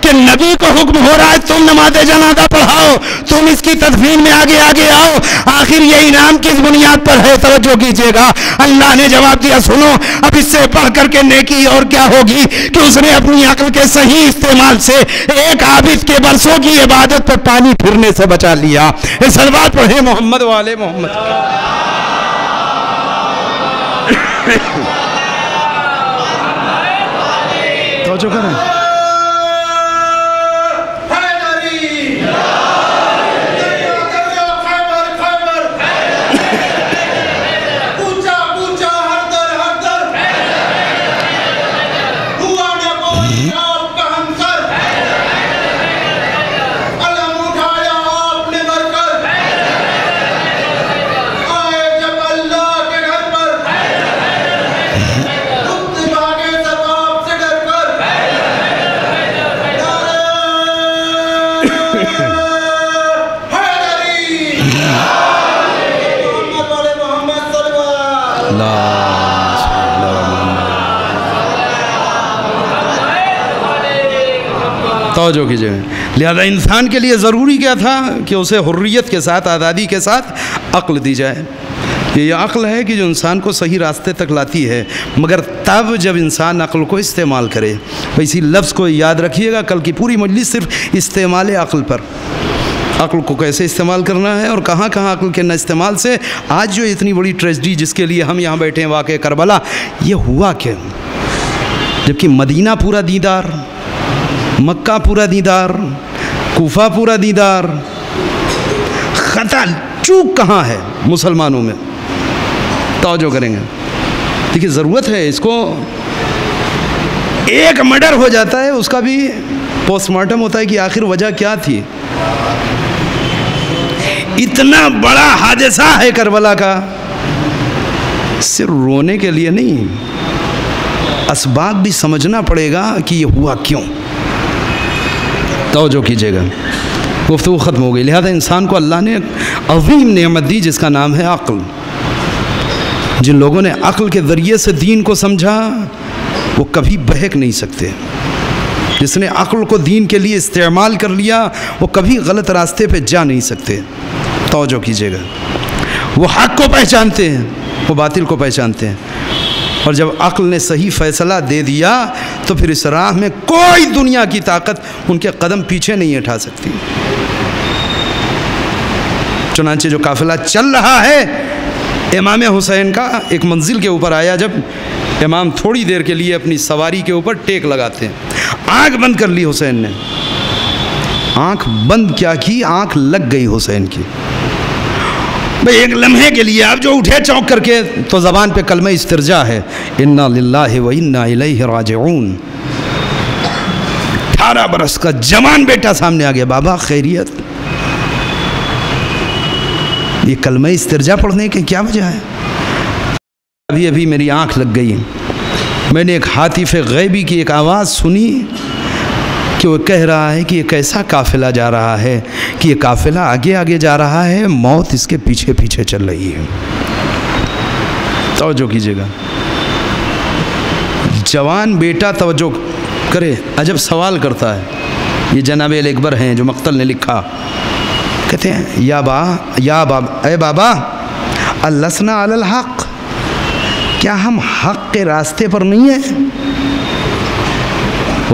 کہ نبی کو حکم ہو رہا ہے، تم نماز جنازہ پڑھاؤ، تم اس کی تدفین میں آگے آگے آؤ۔ آخر یہ انعام کس بنیاد پر ہے؟ توجہ کیجیے گا۔ اللہ نے جواب دیا، سنو۔ اب اس سے پڑھ کر کے نیکی اور کیا ہوگی؟ کہ اس نے اپنی عقل کے صحیح استعمال سے ایک عابد کے برسوں کی عبادت پر پانی پھرنے سے بچا لیا۔ یہ سلوات پڑھے محمد والے محمد۔ توجہ کریں۔ توجہ کیجیے۔ لہذا انسان کے لیے ضروری کیا تھا کہ اسے حریت کے ساتھ، آزادی کے ساتھ عقل دی جائے۔ یہ عقل ہے کہ جو انسان کو صحیح راستے تک لاتی ہے، مگر تب جب انسان عقل کو استعمال کرے۔ اسی لفظ کو یاد رکھیے گا، کل کی پوری مجلس صرف استعمال عقل پر۔ عقل کو کیسے استعمال کرنا ہے اور کہاں کہاں عقل کے نہ استعمال سے۔ آج جو اتنی بڑی ٹریجڈی جس کے لیے ہم یہاں بیٹھے ہیں واقع کربلا، یہ ہوا کیا؟ جبکہ مدینہ پورا دیدار مکہ پورا دیدار، کوفہ پورا دیدار۔ خطا چوک کہاں ہے مسلمانوں میں؟ توجہ کریں گے۔ دیکھیے، ضرورت ہے اس کو۔ ایک مرڈر ہو جاتا ہے، اس کا بھی پوسٹ مارٹم ہوتا ہے کہ آخر وجہ کیا تھی۔ اتنا بڑا حادثہ ہے کربلا کا۔ صرف رونے کے لیے نہیں، اسباب بھی سمجھنا پڑے گا کہ یہ ہوا کیوں۔ توجہ کیجیے گا۔ گفتگو ختم ہو گئی۔ لہذا انسان کو اللہ نے عظیم نعمت دی جس کا نام ہے عقل۔ جن لوگوں نے عقل کے ذریعے سے دین کو سمجھا، وہ کبھی بہک نہیں سکتے۔ جس نے عقل کو دین کے لیے استعمال کر لیا، وہ کبھی غلط راستے پہ جا نہیں سکتے۔ توجہ کیجیے گا۔ وہ حق کو پہچانتے ہیں، وہ باطل کو پہچانتے ہیں۔ اور جب عقل نے صحیح فیصلہ دے دیا تو پھر اس راہ میں کوئی دنیا کی طاقت ان کے قدم پیچھے نہیں اٹھا سکتی۔ چنانچہ جو قافلہ چل رہا ہے، امام حسین کا ایک منزل کے اوپر آیا، جب امام تھوڑی دیر کے لیے اپنی سواری کے اوپر ٹیک لگاتے ہیں۔ آنکھ بند کر لی حسین نے۔ آنکھ بند کیا کی؟ آنکھ لگ گئی حسین کی۔ بھئی ایک لمحے کے لیے آپ جو اٹھے چونک کر کے تو زبان پہ کلمہ استرجا ہے۔ انا للہ و انا الیہ راجعون۔ اٹھارہ برس کا جوان بیٹا سامنے آ گیا، بابا، خیریت۔ یہ کلمہ استرجا پڑھنے کی کیا وجہ ہے؟ ابھی ابھی میری آنکھ لگ گئی۔ میں نے ایک حاطف غیبی کی ایک آواز سنی۔ کہ وہ کہہ رہا ہے کہ یہ کیسا قافلہ جا رہا ہے، کہ یہ قافلہ آگے آگے جا رہا ہے، موت اس کے پیچھے پیچھے چل رہی ہے۔ توجہ کیجیے گا۔ جوان بیٹا توجہ کرے، عجب سوال کرتا ہے۔ یہ جناب اکبر ہیں جو مقتل نے لکھا۔ کہتے ہیں، یا با، یا بابا اے بابا، اللسنا علی الحق۔ کیا ہم حق کے راستے پر نہیں ہیں؟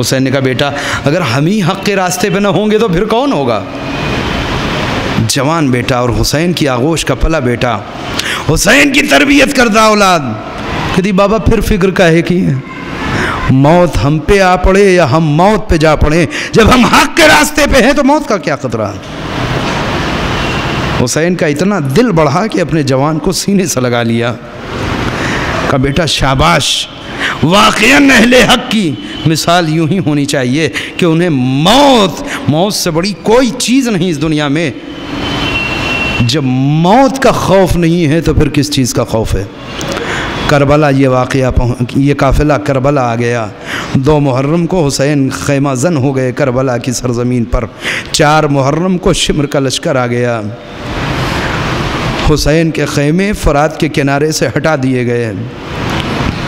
حسین نے کہا، بیٹا، اگر ہم ہی حق کے راستے پہ نہ ہوں گے تو پھر کون ہوگا؟ جوان بیٹا اور حسین کی آغوش کا پلا بیٹا، حسین کی تربیت کردہ اولاد، کہتی، بابا پھر فکر کا ہے کہ موت ہم پہ آ پڑے یا ہم موت پہ جا پڑے؟ جب ہم حق کے راستے پہ ہیں تو موت کا کیا خطرہ حسین کا اتنا دل بڑھا کہ اپنے جوان کو سینے سے لگا لیا۔ کا بیٹا، شاباش واقعاً اہل حق کی مثال یوں ہی ہونی چاہیے کہ انہیں موت موت سے بڑی کوئی چیز نہیں اس دنیا میں۔ جب موت کا خوف نہیں ہے تو پھر کس چیز کا خوف ہے؟ کربلا یہ واقعہ یہ قافلہ کربلا آ گیا۔ دو محرم کو حسین خیمہ زن ہو گئے کربلا کی سرزمین پر۔ چار محرم کو شمر کا لشکر آ گیا۔ حسین کے خیمے فرات کے کنارے سے ہٹا دیے گئے۔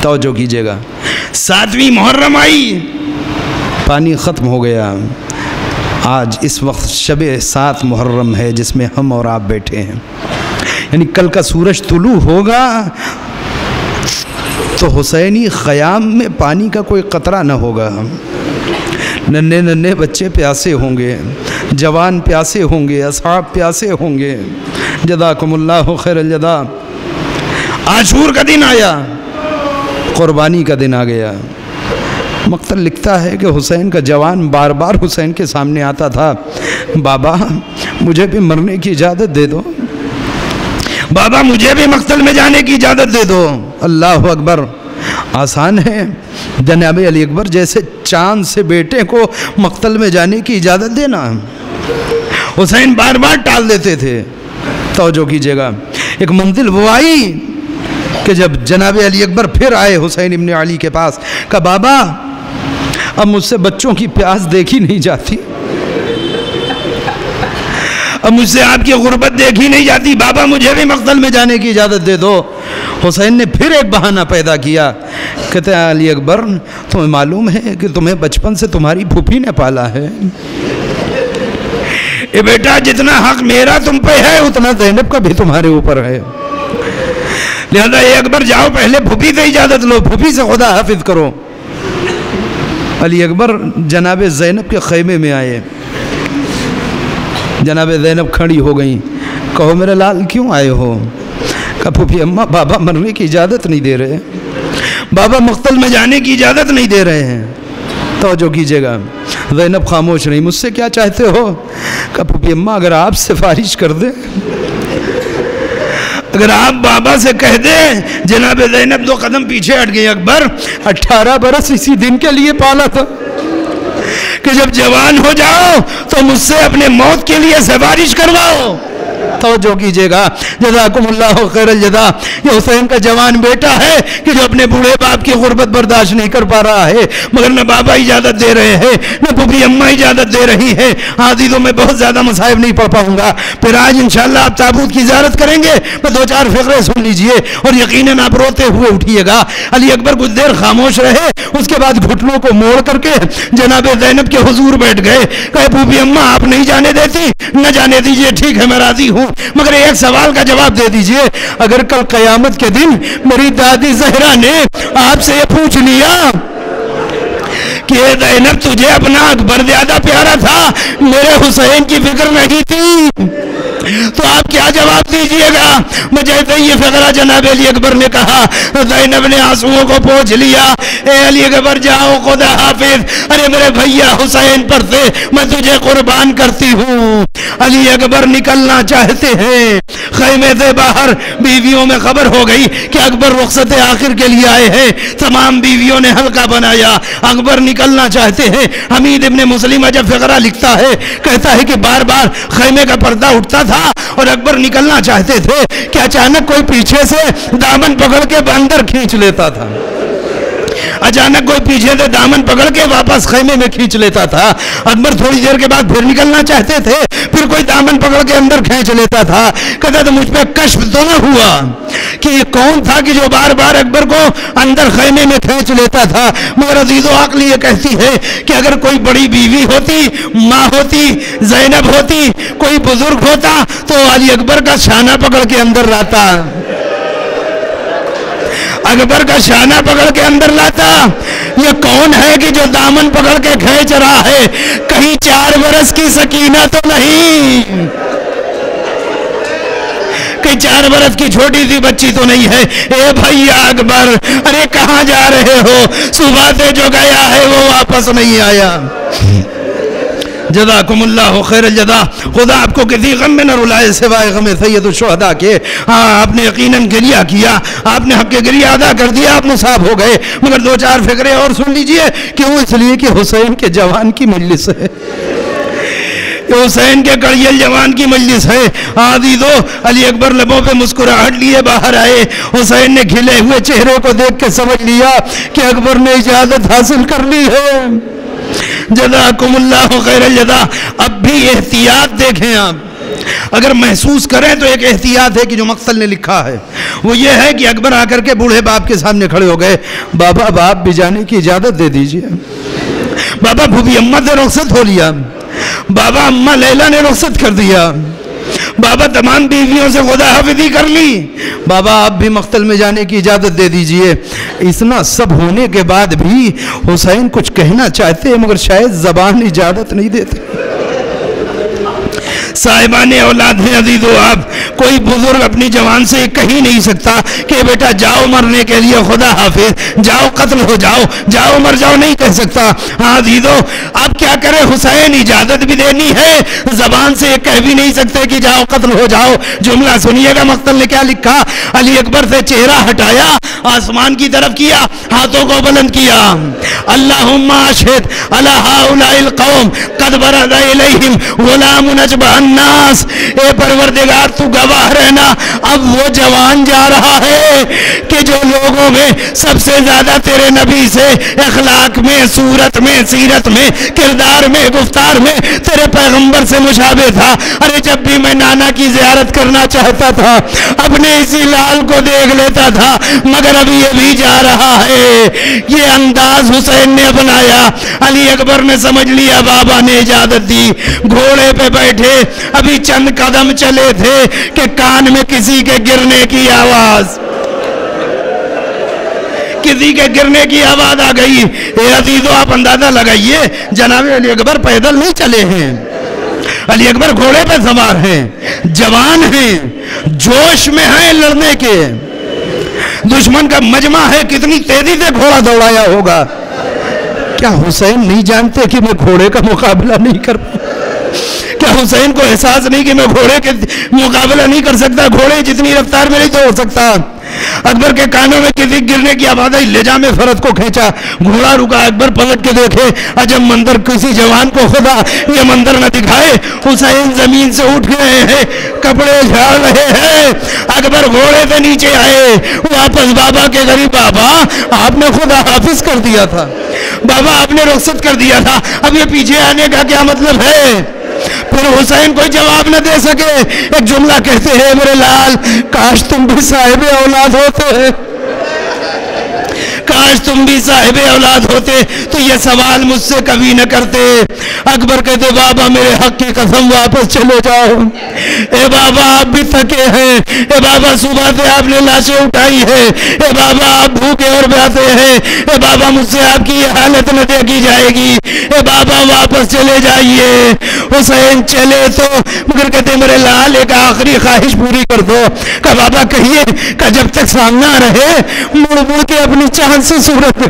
توجہ کیجیے گا۔ ساتویں محرم آئی۔ پانی ختم ہو گیا۔ آج اس وقت شب سات محرم ہے جس میں ہم اور آپ بیٹھے ہیں۔ یعنی کل کا سورج طلوع ہوگا تو حسینی خیام میں پانی کا کوئی قطرہ نہ ہوگا۔ ننے ننے بچے پیاسے ہوں گے جوان پیاسے ہوں گے اصحاب پیاسے ہوں گے۔ جزاکم اللہ خیر الجدا عاشور کا دن آیا۔ قربانی کا دن آ گیا۔ مقتل لکھتا ہے کہ حسین کا جوان بار بار حسین کے سامنے آتا تھا۔ بابا، مجھے بھی مرنے کی اجازت دے دو۔ بابا، مجھے بھی مقتل میں جانے کی اجازت دے دو۔ اللہ اکبر۔ آسان ہے۔ جناب علی اکبر، جیسے چاند سے بیٹے کو مقتل میں جانے کی اجازت دینا۔ حسین بار بار ٹال دیتے تھے۔ توجہ کیجیے گا۔ ایک منزل وہ آئی۔ کہ جب جناب علی اکبر پھر آئے حسین ابن علی کے پاس، کہا، بابا، اب مجھ سے بچوں کی پیاس دیکھی نہیں جاتی۔ اب مجھ سے آپ کی غربت دیکھی نہیں جاتی۔ بابا، مجھے بھی مقتل میں جانے کی اجازت دے دو۔ حسین نے پھر ایک بہانہ پیدا کیا۔ کہتے ہیں، علی اکبر، تمہیں معلوم ہے کہ تمہیں بچپن سے تمہاری پھوپھی نے پالا ہے۔ اے بیٹا، جتنا حق میرا تم پہ ہے، اتنا زینب کا بھی تمہارے اوپر ہے۔ لہذا اے اکبر جاؤ، پہلے پھوپھی سے اجازت لو۔ پھوپھی سے خدا حافظ کرو۔ علی اکبر جناب زینب کے خیمے میں آئے۔ جناب زینب کھڑی ہو گئیں۔ کہو میرے لال کیوں آئے ہو؟ کہا پھوپھی اماں، بابا مرنے کی اجازت نہیں دے رہے۔ بابا مقتل میں جانے کی اجازت نہیں دے رہے ہیں۔ توجہ کیجیے گا۔ زینب خاموش رہی مجھ سے کیا چاہتے ہو؟ کہ پھوپھی اماں، اگر آپ سفارش کر دیں۔ اگر آپ بابا سے کہہ دیں، جناب زینب دو قدم پیچھے ہٹ گئی اکبر، اٹھارہ برس اسی دن کے لیے پالا تھا کہ جب جوان ہو جاؤ تو مجھ سے اپنے موت کے لیے سفارش کرواؤ۔ توجہ کیجیے گا۔ جزاکم اللہ خیر الجزا یہ حسین کا جوان بیٹا ہے کہ جو اپنے بوڑھے باپ کی غربت برداشت نہیں کر پا رہا ہے، مگر نہ بابا اجازت دے رہے ہیں، نہ پھوپھی اماں اجازت دے رہی ہے عزیزوں میں بہت زیادہ مصائب نہیں پڑھ پاؤں گا۔ پھر آج انشاءاللہ آپ تابوت کی زیارت کریں گے۔ میں دو چار فقرے سن لیجیے اور یقیناً آپ روتے ہوئے اٹھیے گا۔ علی اکبر کچھ دیر خاموش رہے، اس کے بعد گھٹنوں کو موڑ کر کے جناب زینب کے حضور بیٹھ گئے۔ کہے، پھوپھی اماں، آپ نہیں جانے دیتی؟ نہ جانے دیجیے، ٹھیک ہے، میں راضی ہوں۔ مگر ایک سوال کا جواب دے دیجیے۔ اگر کل قیامت کے دن میری دادی زہرا نے آپ سے یہ پوچھ لیا کہ اے زینب، تجھے اپنا اکبر زیادہ پیارا تھا، میرے حسین کی فکر نہیں تھی۔ تو آپ کیا جواب دیجیے گا؟ مجھے تو یہ فقرہ جناب علی اکبر نے کہا، زینب نے آنسوؤں کو پوچھ لیا۔ اے علی اکبر، جاؤ، خدا حافظ۔ ارے میرے بھیا حسین پر سے میں تجھے قربان کرتی ہوں۔ علی اکبر نکلنا چاہتے ہیں۔ خیمے سے باہر بیویوں میں خبر ہو گئی کہ اکبر رخصت آخر کے لیے آئے ہیں۔ تمام بیویوں نے حلقہ بنایا۔ اکبر نکلنا چاہتے ہیں۔ حمید ابن مسلم جب فقرہ لکھتا ہے، کہتا ہے کہ بار بار خیمے کا پردہ اٹھتا تھا اور اکبر نکلنا چاہتے تھے کہ اچانک کوئی پیچھے سے دامن پکڑ کے اندر کھینچ لیتا تھا۔ اچانک کوئی پیچھے سے دامن پکڑ کے واپس خیمے میں کھینچ لیتا تھا۔ اکبر تھوڑی دیر کے بعد پھر نکلنا چاہتے تھے، پھر کوئی دامن پکڑ کے اندر کھینچ لیتا تھا۔ کہتا تو مجھ پہ کشف تو نہ ہوا کہ یہ کون تھا کہ جو بار بار اکبر کو اندر خیمے میں کھینچ لیتا تھا۔ مگر عزیز و عقل یہ کہتی ہے کہ اگر کوئی بڑی بیوی ہوتی، ماں ہوتی، زینب ہوتی، کوئی بزرگ ہوتا تو علی اکبر کا شانہ پکڑ کے اندر لاتا اکبر کا شانہ پکڑ کے اندر لاتا۔ یہ کون ہے کہ جو دامن پکڑ کے کھینچ رہا ہے؟ کہیں چار برس کی سکینہ تو نہیں۔ کہ چار برس کی چھوٹی سی بچی تو نہیں ہے۔ اے بھائی اکبر، ارے کہاں جا رہے ہو؟ صبح سے جو گیا ہے وہ واپس نہیں آیا۔ جزاکم اللہ خیر الجزا خدا آپ کو کسی غم میں نہ رلائے، سوائے غم سید الشہداء کے۔ ہاں آپ نے یقیناً گریہ کیا، آپ نے حق کے گریہ ادا کر دیا، آپ مصاب ہو گئے۔ مگر دو چار فکرے اور سن لیجیے کیوں اس لیے کہ حسین کے جوان کی مجلس ہے۔ حسین کے کڑیل جوان کی مجلس ہے۔ عزیزو علی اکبر لبوں پہ مسکراہٹ لیے باہر آئے۔ حسین نے کھلے ہوئے چہرے کو دیکھ کے سمجھ لیا کہ اکبر نے اجازت حاصل کر لی ہے۔ جزاکم اللہ خیر الجزا اب بھی احتیاط دیکھیں آپ۔ اگر محسوس کریں تو ایک احتیاط ہے کہ جو مقصد نے لکھا ہے۔ وہ یہ ہے کہ اکبر آ کر کے بوڑھے باپ کے سامنے کھڑے ہو گئے۔ بابا باپ بھی جانے کی اجازت دے دیجیے۔ بابا بھوبی اماں سے رخصت ہو لیا۔ بابا اماں لیلہ نے رخصت کر دیا۔ بابا تمام بیویوں سے خدا حافظی کر لی۔ بابا، آپ بھی مقتل میں جانے کی اجازت دے دیجیے۔ اتنا سب ہونے کے بعد بھی حسین کچھ کہنا چاہتے ہیں مگر شاید زبان اجازت نہیں دیتے۔ صاحبان اولاد ہیں عزیز و آپ کوئی بزرگ اپنی جوان سے کہی نہیں سکتا کہ بیٹا جاؤ مرنے کے لیے خدا حافظ، جاؤ قتل ہو جاؤ جاؤ مر جاؤ نہیں کہہ سکتا۔ ہاں عزیزو آپ کیا کرے؟ حسین اجازت بھی دینی ہے۔ زبان سے کہہ بھی نہیں سکتے کہ جاؤ قتل ہو جاؤ۔ جملہ سنیے گا مقتل نے کیا لکھا۔ علی اکبر سے چہرہ ہٹایا، آسمان کی طرف کیا، ہاتھوں کو بلند کیا۔ اللہم آشد اللہ القوم، قد برد الیہم غلام نجبہ۔ الناس، اے پروردگار، تو گواہ رہنا۔ اب وہ جوان جا رہا ہے کہ جو لوگوں میں سب سے زیادہ تیرے نبی سے اخلاق میں، صورت میں، سیرت میں، کردار میں، گفتار میں تیرے پیغمبر سے مشابہ تھا۔ ارے جب بھی میں نانا کی زیارت کرنا چاہتا تھا، اپنے اسی لال کو دیکھ لیتا تھا، مگر ابھی یہ بھی جا رہا ہے۔ یہ انداز حسین نے اپنایا۔ علی اکبر نے سمجھ لیا، بابا نے اجازت دی۔ گھوڑے پہ بیٹھے ابھی چند قدم چلے تھے کہ کان میں کسی کے گرنے کی آواز کسی کے گرنے کی آواز آ گئی۔ اے عزیزو آپ اندازہ لگائیے، جناب علی اکبر پیدل نہیں چلے ہیں۔ علی اکبر گھوڑے پہ سوار ہیں، جوان ہیں، جوش میں ہیں لڑنے کے۔ دشمن کا مجمع ہے، کتنی تیزی سے گھوڑا دوڑایا ہوگا۔ کیا حسین نہیں جانتے کہ میں گھوڑے کا مقابلہ نہیں کر کیا حسین کو احساس نہیں کہ میں گھوڑے کے مقابلہ نہیں کر سکتا؟ گھوڑے جتنی رفتار میں نہیں تو ہو سکتا۔ اکبر کے کانوں میں کسی گرنے کی آواز آئی، لے جا میں فرد کو کھینچا۔ گھوڑا رکا، اکبر پلٹ کے دیکھے۔ عجب مندر کسی جوان کو خدا یہ مندر نہ دکھائے۔ حسین زمین سے اٹھ گئے ہیں، کپڑے جھاڑ رہے ہیں۔ اکبر گھوڑے سے نیچے آئے۔ واپس بابا کے غریب بابا، آپ نے خدا حافظ کر دیا تھا۔ بابا، آپ نے رخصت کر دیا تھا۔ اب یہ پیچھے آنے کا کیا مطلب ہے؟ پھر حسین کوئی جواب نہ دے سکے، ایک جملہ کہتے ہیں، میرے لال، کاش تم بھی صاحب اولاد ہوتے. ہیں کاش تم بھی صاحب اولاد ہوتے تو یہ سوال مجھ سے کبھی نہ کرتے۔ اکبر کہتے، بابا میرے حق کی قسم واپس چلے جاؤ۔ اے بابا، آپ بھی تھکے ہیں۔ اے بابا، صبح سے آپ نے لاشیں اٹھائی ہے اے بابا، آپ بھوکے اور بیاتے ہیں۔ اے بابا، مجھ سے آپ کی یہ حالت نہ دیکھی جائے گی۔ اے بابا، واپس چلے جائیے۔ حسین، چلے تو۔ مگر کہتے، میرے لال، ایک آخری خواہش پوری کر دو۔ کہ بابا، کہیے کہ جب تک سامنا رہے، مڑ مڑ کے اپنی چاند سے صورت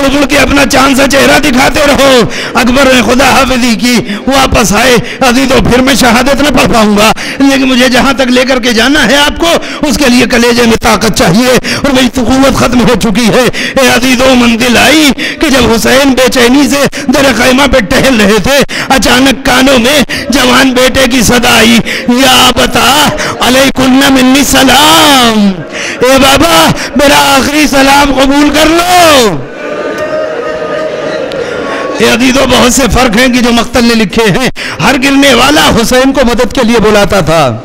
مڑ مڑ کے اپنا چاند سا چہرہ دکھاتے رہو۔ اکبر نے خدا حافظی کی واپس آئے۔ عزیز پھر میں شہادت نہ پڑھ پاؤں گا۔ لیکن مجھے جہاں تک لے کر کے جانا ہے آپ کو، اس کے لیے کلیجے میں طاقت چاہیے۔ اور میری قوت ختم ہو چکی ہے۔ اے عزیزو منزل آئی کہ جب حسین بے چینی سے در خیمہ پہ ٹہل رہے تھے، اچانک کانوں میں جوان بیٹے کی صدا آئی۔ یا بتا، علیکن منی سلام۔ اے بابا، میرا آخری سلام قبول کر لو۔ یہ عدیدوں بہت سے فرق ہیں کہ جو مقتل نے لکھے ہیں۔ ہر گرنے والا حسین کو مدد کے لیے بلاتا تھا۔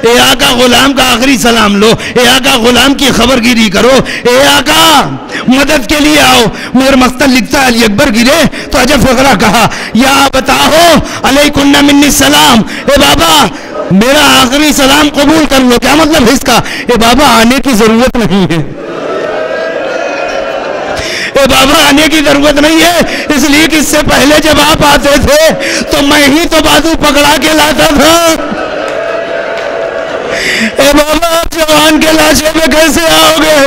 اے آقا غلام کا آخری سلام لو۔ اے آقا غلام کی خبر گیری کرو۔ اے آقا، مدد کے لیے آؤ۔ مگر مقتل لکھتا علی اکبر گرے۔ تو عجب فقرہ کہا، یا بتاؤ، علیکن منی سلام اے بابا، میرا آخری سلام قبول کر لو۔ کیا مطلب اس کا؟ اے بابا، آنے کی ضرورت نہیں ہے۔ اے بابا آنے کی ضرورت نہیں ہے۔ اس لیے کہ اس سے پہلے جب آپ آتے تھے تو میں ہی تو بازو پکڑا کے لاتا تھا۔ اے بابا، آپ جوان کے لاشے میں کیسے آؤ گے؟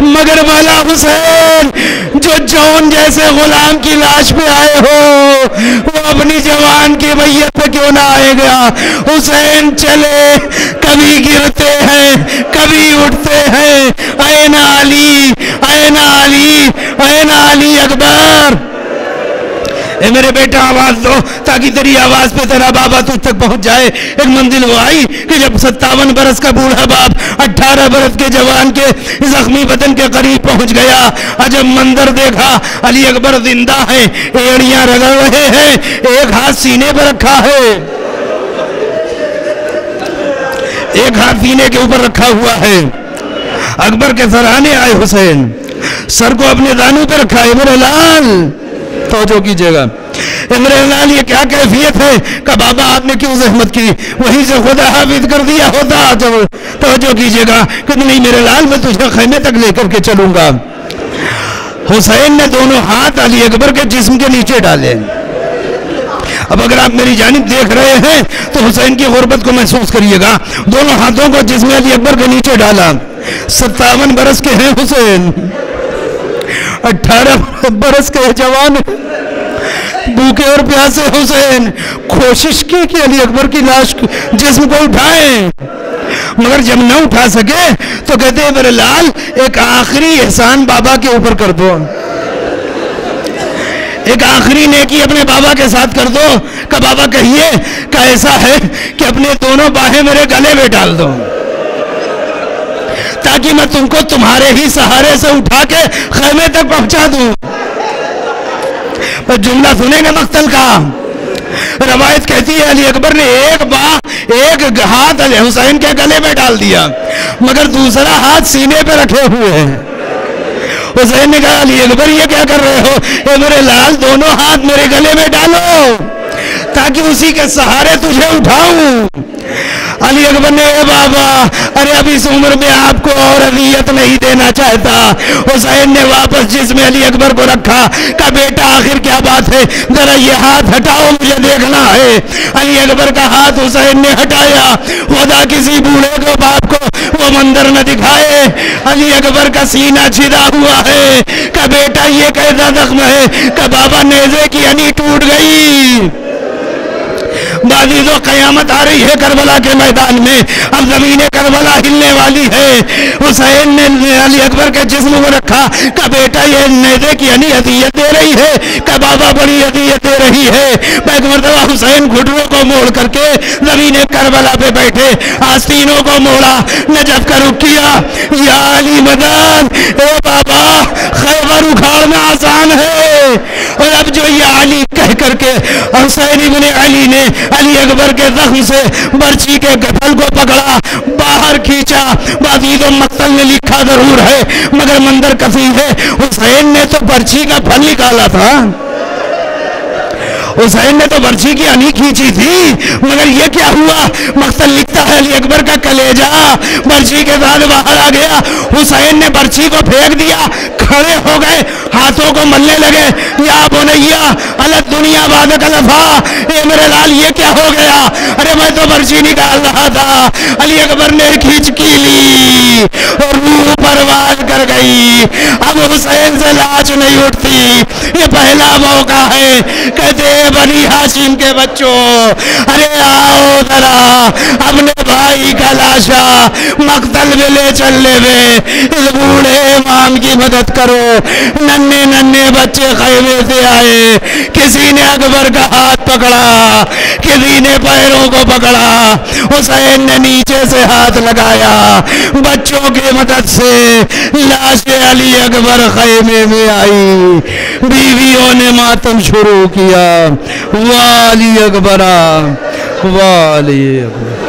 مگر مولا حسین، جو جون جیسے غلام کی لاش پہ آئے ہو، وہ اپنی جوان کی میت پہ کیوں نہ آئے گا؟ حسین، چلے، کبھی گرتے ہیں کبھی اٹھتے ہیں این علی این علی این علی اکبر! اے میرے بیٹا، آواز دو تاکہ تیری آواز پہ تیرا بابا تجھ تک پہنچ جائے۔ ایک منزل وہ آئی کہ جب ستاون برس کا بوڑھا باپ اٹھارہ برس کے جوان کے زخمی بدن کے قریب پہنچ گیا۔ عجب منظر دیکھا، علی اکبر زندہ ہے ایڑیاں رگڑ رہے ہیں، ایک ہاتھ سینے پہ رکھا ہے۔ ایک ہاتھ سینے کے اوپر رکھا ہوا ہے۔ اکبر کے سرانے آئے حسین۔ سر کو اپنے دانوں پہ رکھا ہے، میرے لال۔ توجہ کیجیے گا۔ میرے لال، یہ کیا کیفیت ہے؟ کہ بابا آپ نے کیوں زحمت کی؟ وہیں سے خدا حافظ کر دیا ہوتا جب توجہ کیجیے گا کہ نہیں، میرے لال، میں تجھے خیمے تک لے کر کے چلوں گا۔ حسین نے دونوں ہاتھ علی اکبر کے جسم کے نیچے ڈالے۔ اب اگر آپ میری جانب دیکھ رہے ہیں، تو حسین کی غربت کو محسوس کریے گا۔ دونوں ہاتھوں کو جسم علی اکبر کے نیچے ڈالا۔ ستاون برس کے ہیں حسین۔ اٹھارہ برس کے جوان بھوکے اور پیاسے حسین، کوشش کی کہ علی اکبر کی لاش جسم کو اٹھائیں۔ مگر جب نہ اٹھا سکے، تو کہتے ہیں، میرے لال، ایک آخری احسان بابا کے اوپر کر دو۔ ایک آخری نیکی اپنے بابا کے ساتھ کر دو۔ کہ بابا کہیے، کہ ایسا ہے کہ اپنے دونوں باہیں میرے گلے میں ڈال دو۔ تاکہ میں تم کو تمہارے ہی سہارے سے اٹھا کے خیمے تک پہنچا دوں۔ جملہ سنیں گے مقتل کا۔ روایت کہتی ہے علی اکبر نے ایک با، ایک ہاتھ علی حسین کے گلے میں ڈال دیا، مگر دوسرا ہاتھ سینے پہ رکھے ہوئے ہیں۔ حسین نے کہا، علی اکبر یہ کیا کر رہے ہو؟ اے میرے لال، دونوں ہاتھ میرے گلے میں ڈالو۔ تاکہ اسی کے سہارے تجھے اٹھاؤں۔ علی اکبر نے اے بابا، ارے اب اس عمر میں آپ کو اور عذیت نہیں دینا چاہتا۔ حسین نے واپس جس میں علی اکبر کو رکھا، کہا، بیٹا، آخر کیا بات ہے؟ ذرا یہ ہاتھ ہٹاؤ، مجھے دیکھنا ہے۔ علی اکبر کا ہاتھ حسین نے ہٹایا۔ خدا کسی بوڑھے کو، باپ کو وہ مندر نہ دکھائے۔ علی اکبر کا سینہ چھدا ہوا ہے۔ کہ بیٹا، یہ کیسا زخم ہے؟ کہ بابا، نیزے کی انی ٹوٹ گئی۔ بازیز و قیامت آ رہی ہے کربلا کے میدان میں۔ اب زمین کربلا ہلنے والی ہے۔ حسین نے علی اکبر کے جسم کو رکھا۔ کہ بیٹا، یہ نیزے کی انی حدیت دے رہی ہے۔ کہ بابا بڑی حدیت دے رہی ہے۔ بیک مردوہ حسین گھٹنوں کو موڑ کر کے زمین کربلا پہ بیٹھے۔ آستینوں کو موڑا۔ نجف کا رخ کیا۔ یا علی مدان، اے بابا، خیبر اکھاڑنا آسان ہے۔ اور اب جو یہ علی کہہ کر کے حسین ابن علی نے علی اکبر کے زخم سے برچی کے گھٹل کو پکڑا، باہر کھینچا۔ بازید و مقتل نے لکھا، ضرور ہے، مگر مندر کسی ہے۔ حسین نے تو برچی کا پھل نکالا تھا۔ حسین نے تو برچی کی انی کھینچی تھی، مگر یہ کیا ہوا؟ مقتل لکھتا ہے، علی اکبر کا کلیجہ۔ برچی کے ساتھ باہر آ گیا۔ حسین نے برچی کو پھینک دیا۔ کھڑے ہو گئے۔ ہاتھوں کو ملنے لگے۔ یا بنیا علت دنیا بادک الفا اے میرے لال، یہ کیا ہو گیا؟ ارے میں تو برچی نکال رہا تھا۔ علی اکبر نے کھیچ کی لی اور روح پرواز کر گئی۔ اب حسین سے لاچ نہیں اٹھتی۔ یہ پہلا موقع ہے۔ کہتے ہیں بنی حاشم کے بچوں۔ ارے آؤ ذرا اپنے بھائی کا لاشا مقتل میں لے چلنے میں اس بوڑھے امام کی مدد کرو۔ ننے ننے بچے خیمے سے آئے۔ کسی نے اکبر کا ہاتھ پکڑا، کسی نے پیروں کو پکڑا۔ حسین نے نیچے سے ہاتھ لگایا۔ بچوں کی مدد سے لاش علی اکبر خیمے میں آئی۔ بیویوں نے ماتم شروع کیا۔ والی اکبرا والی اکبر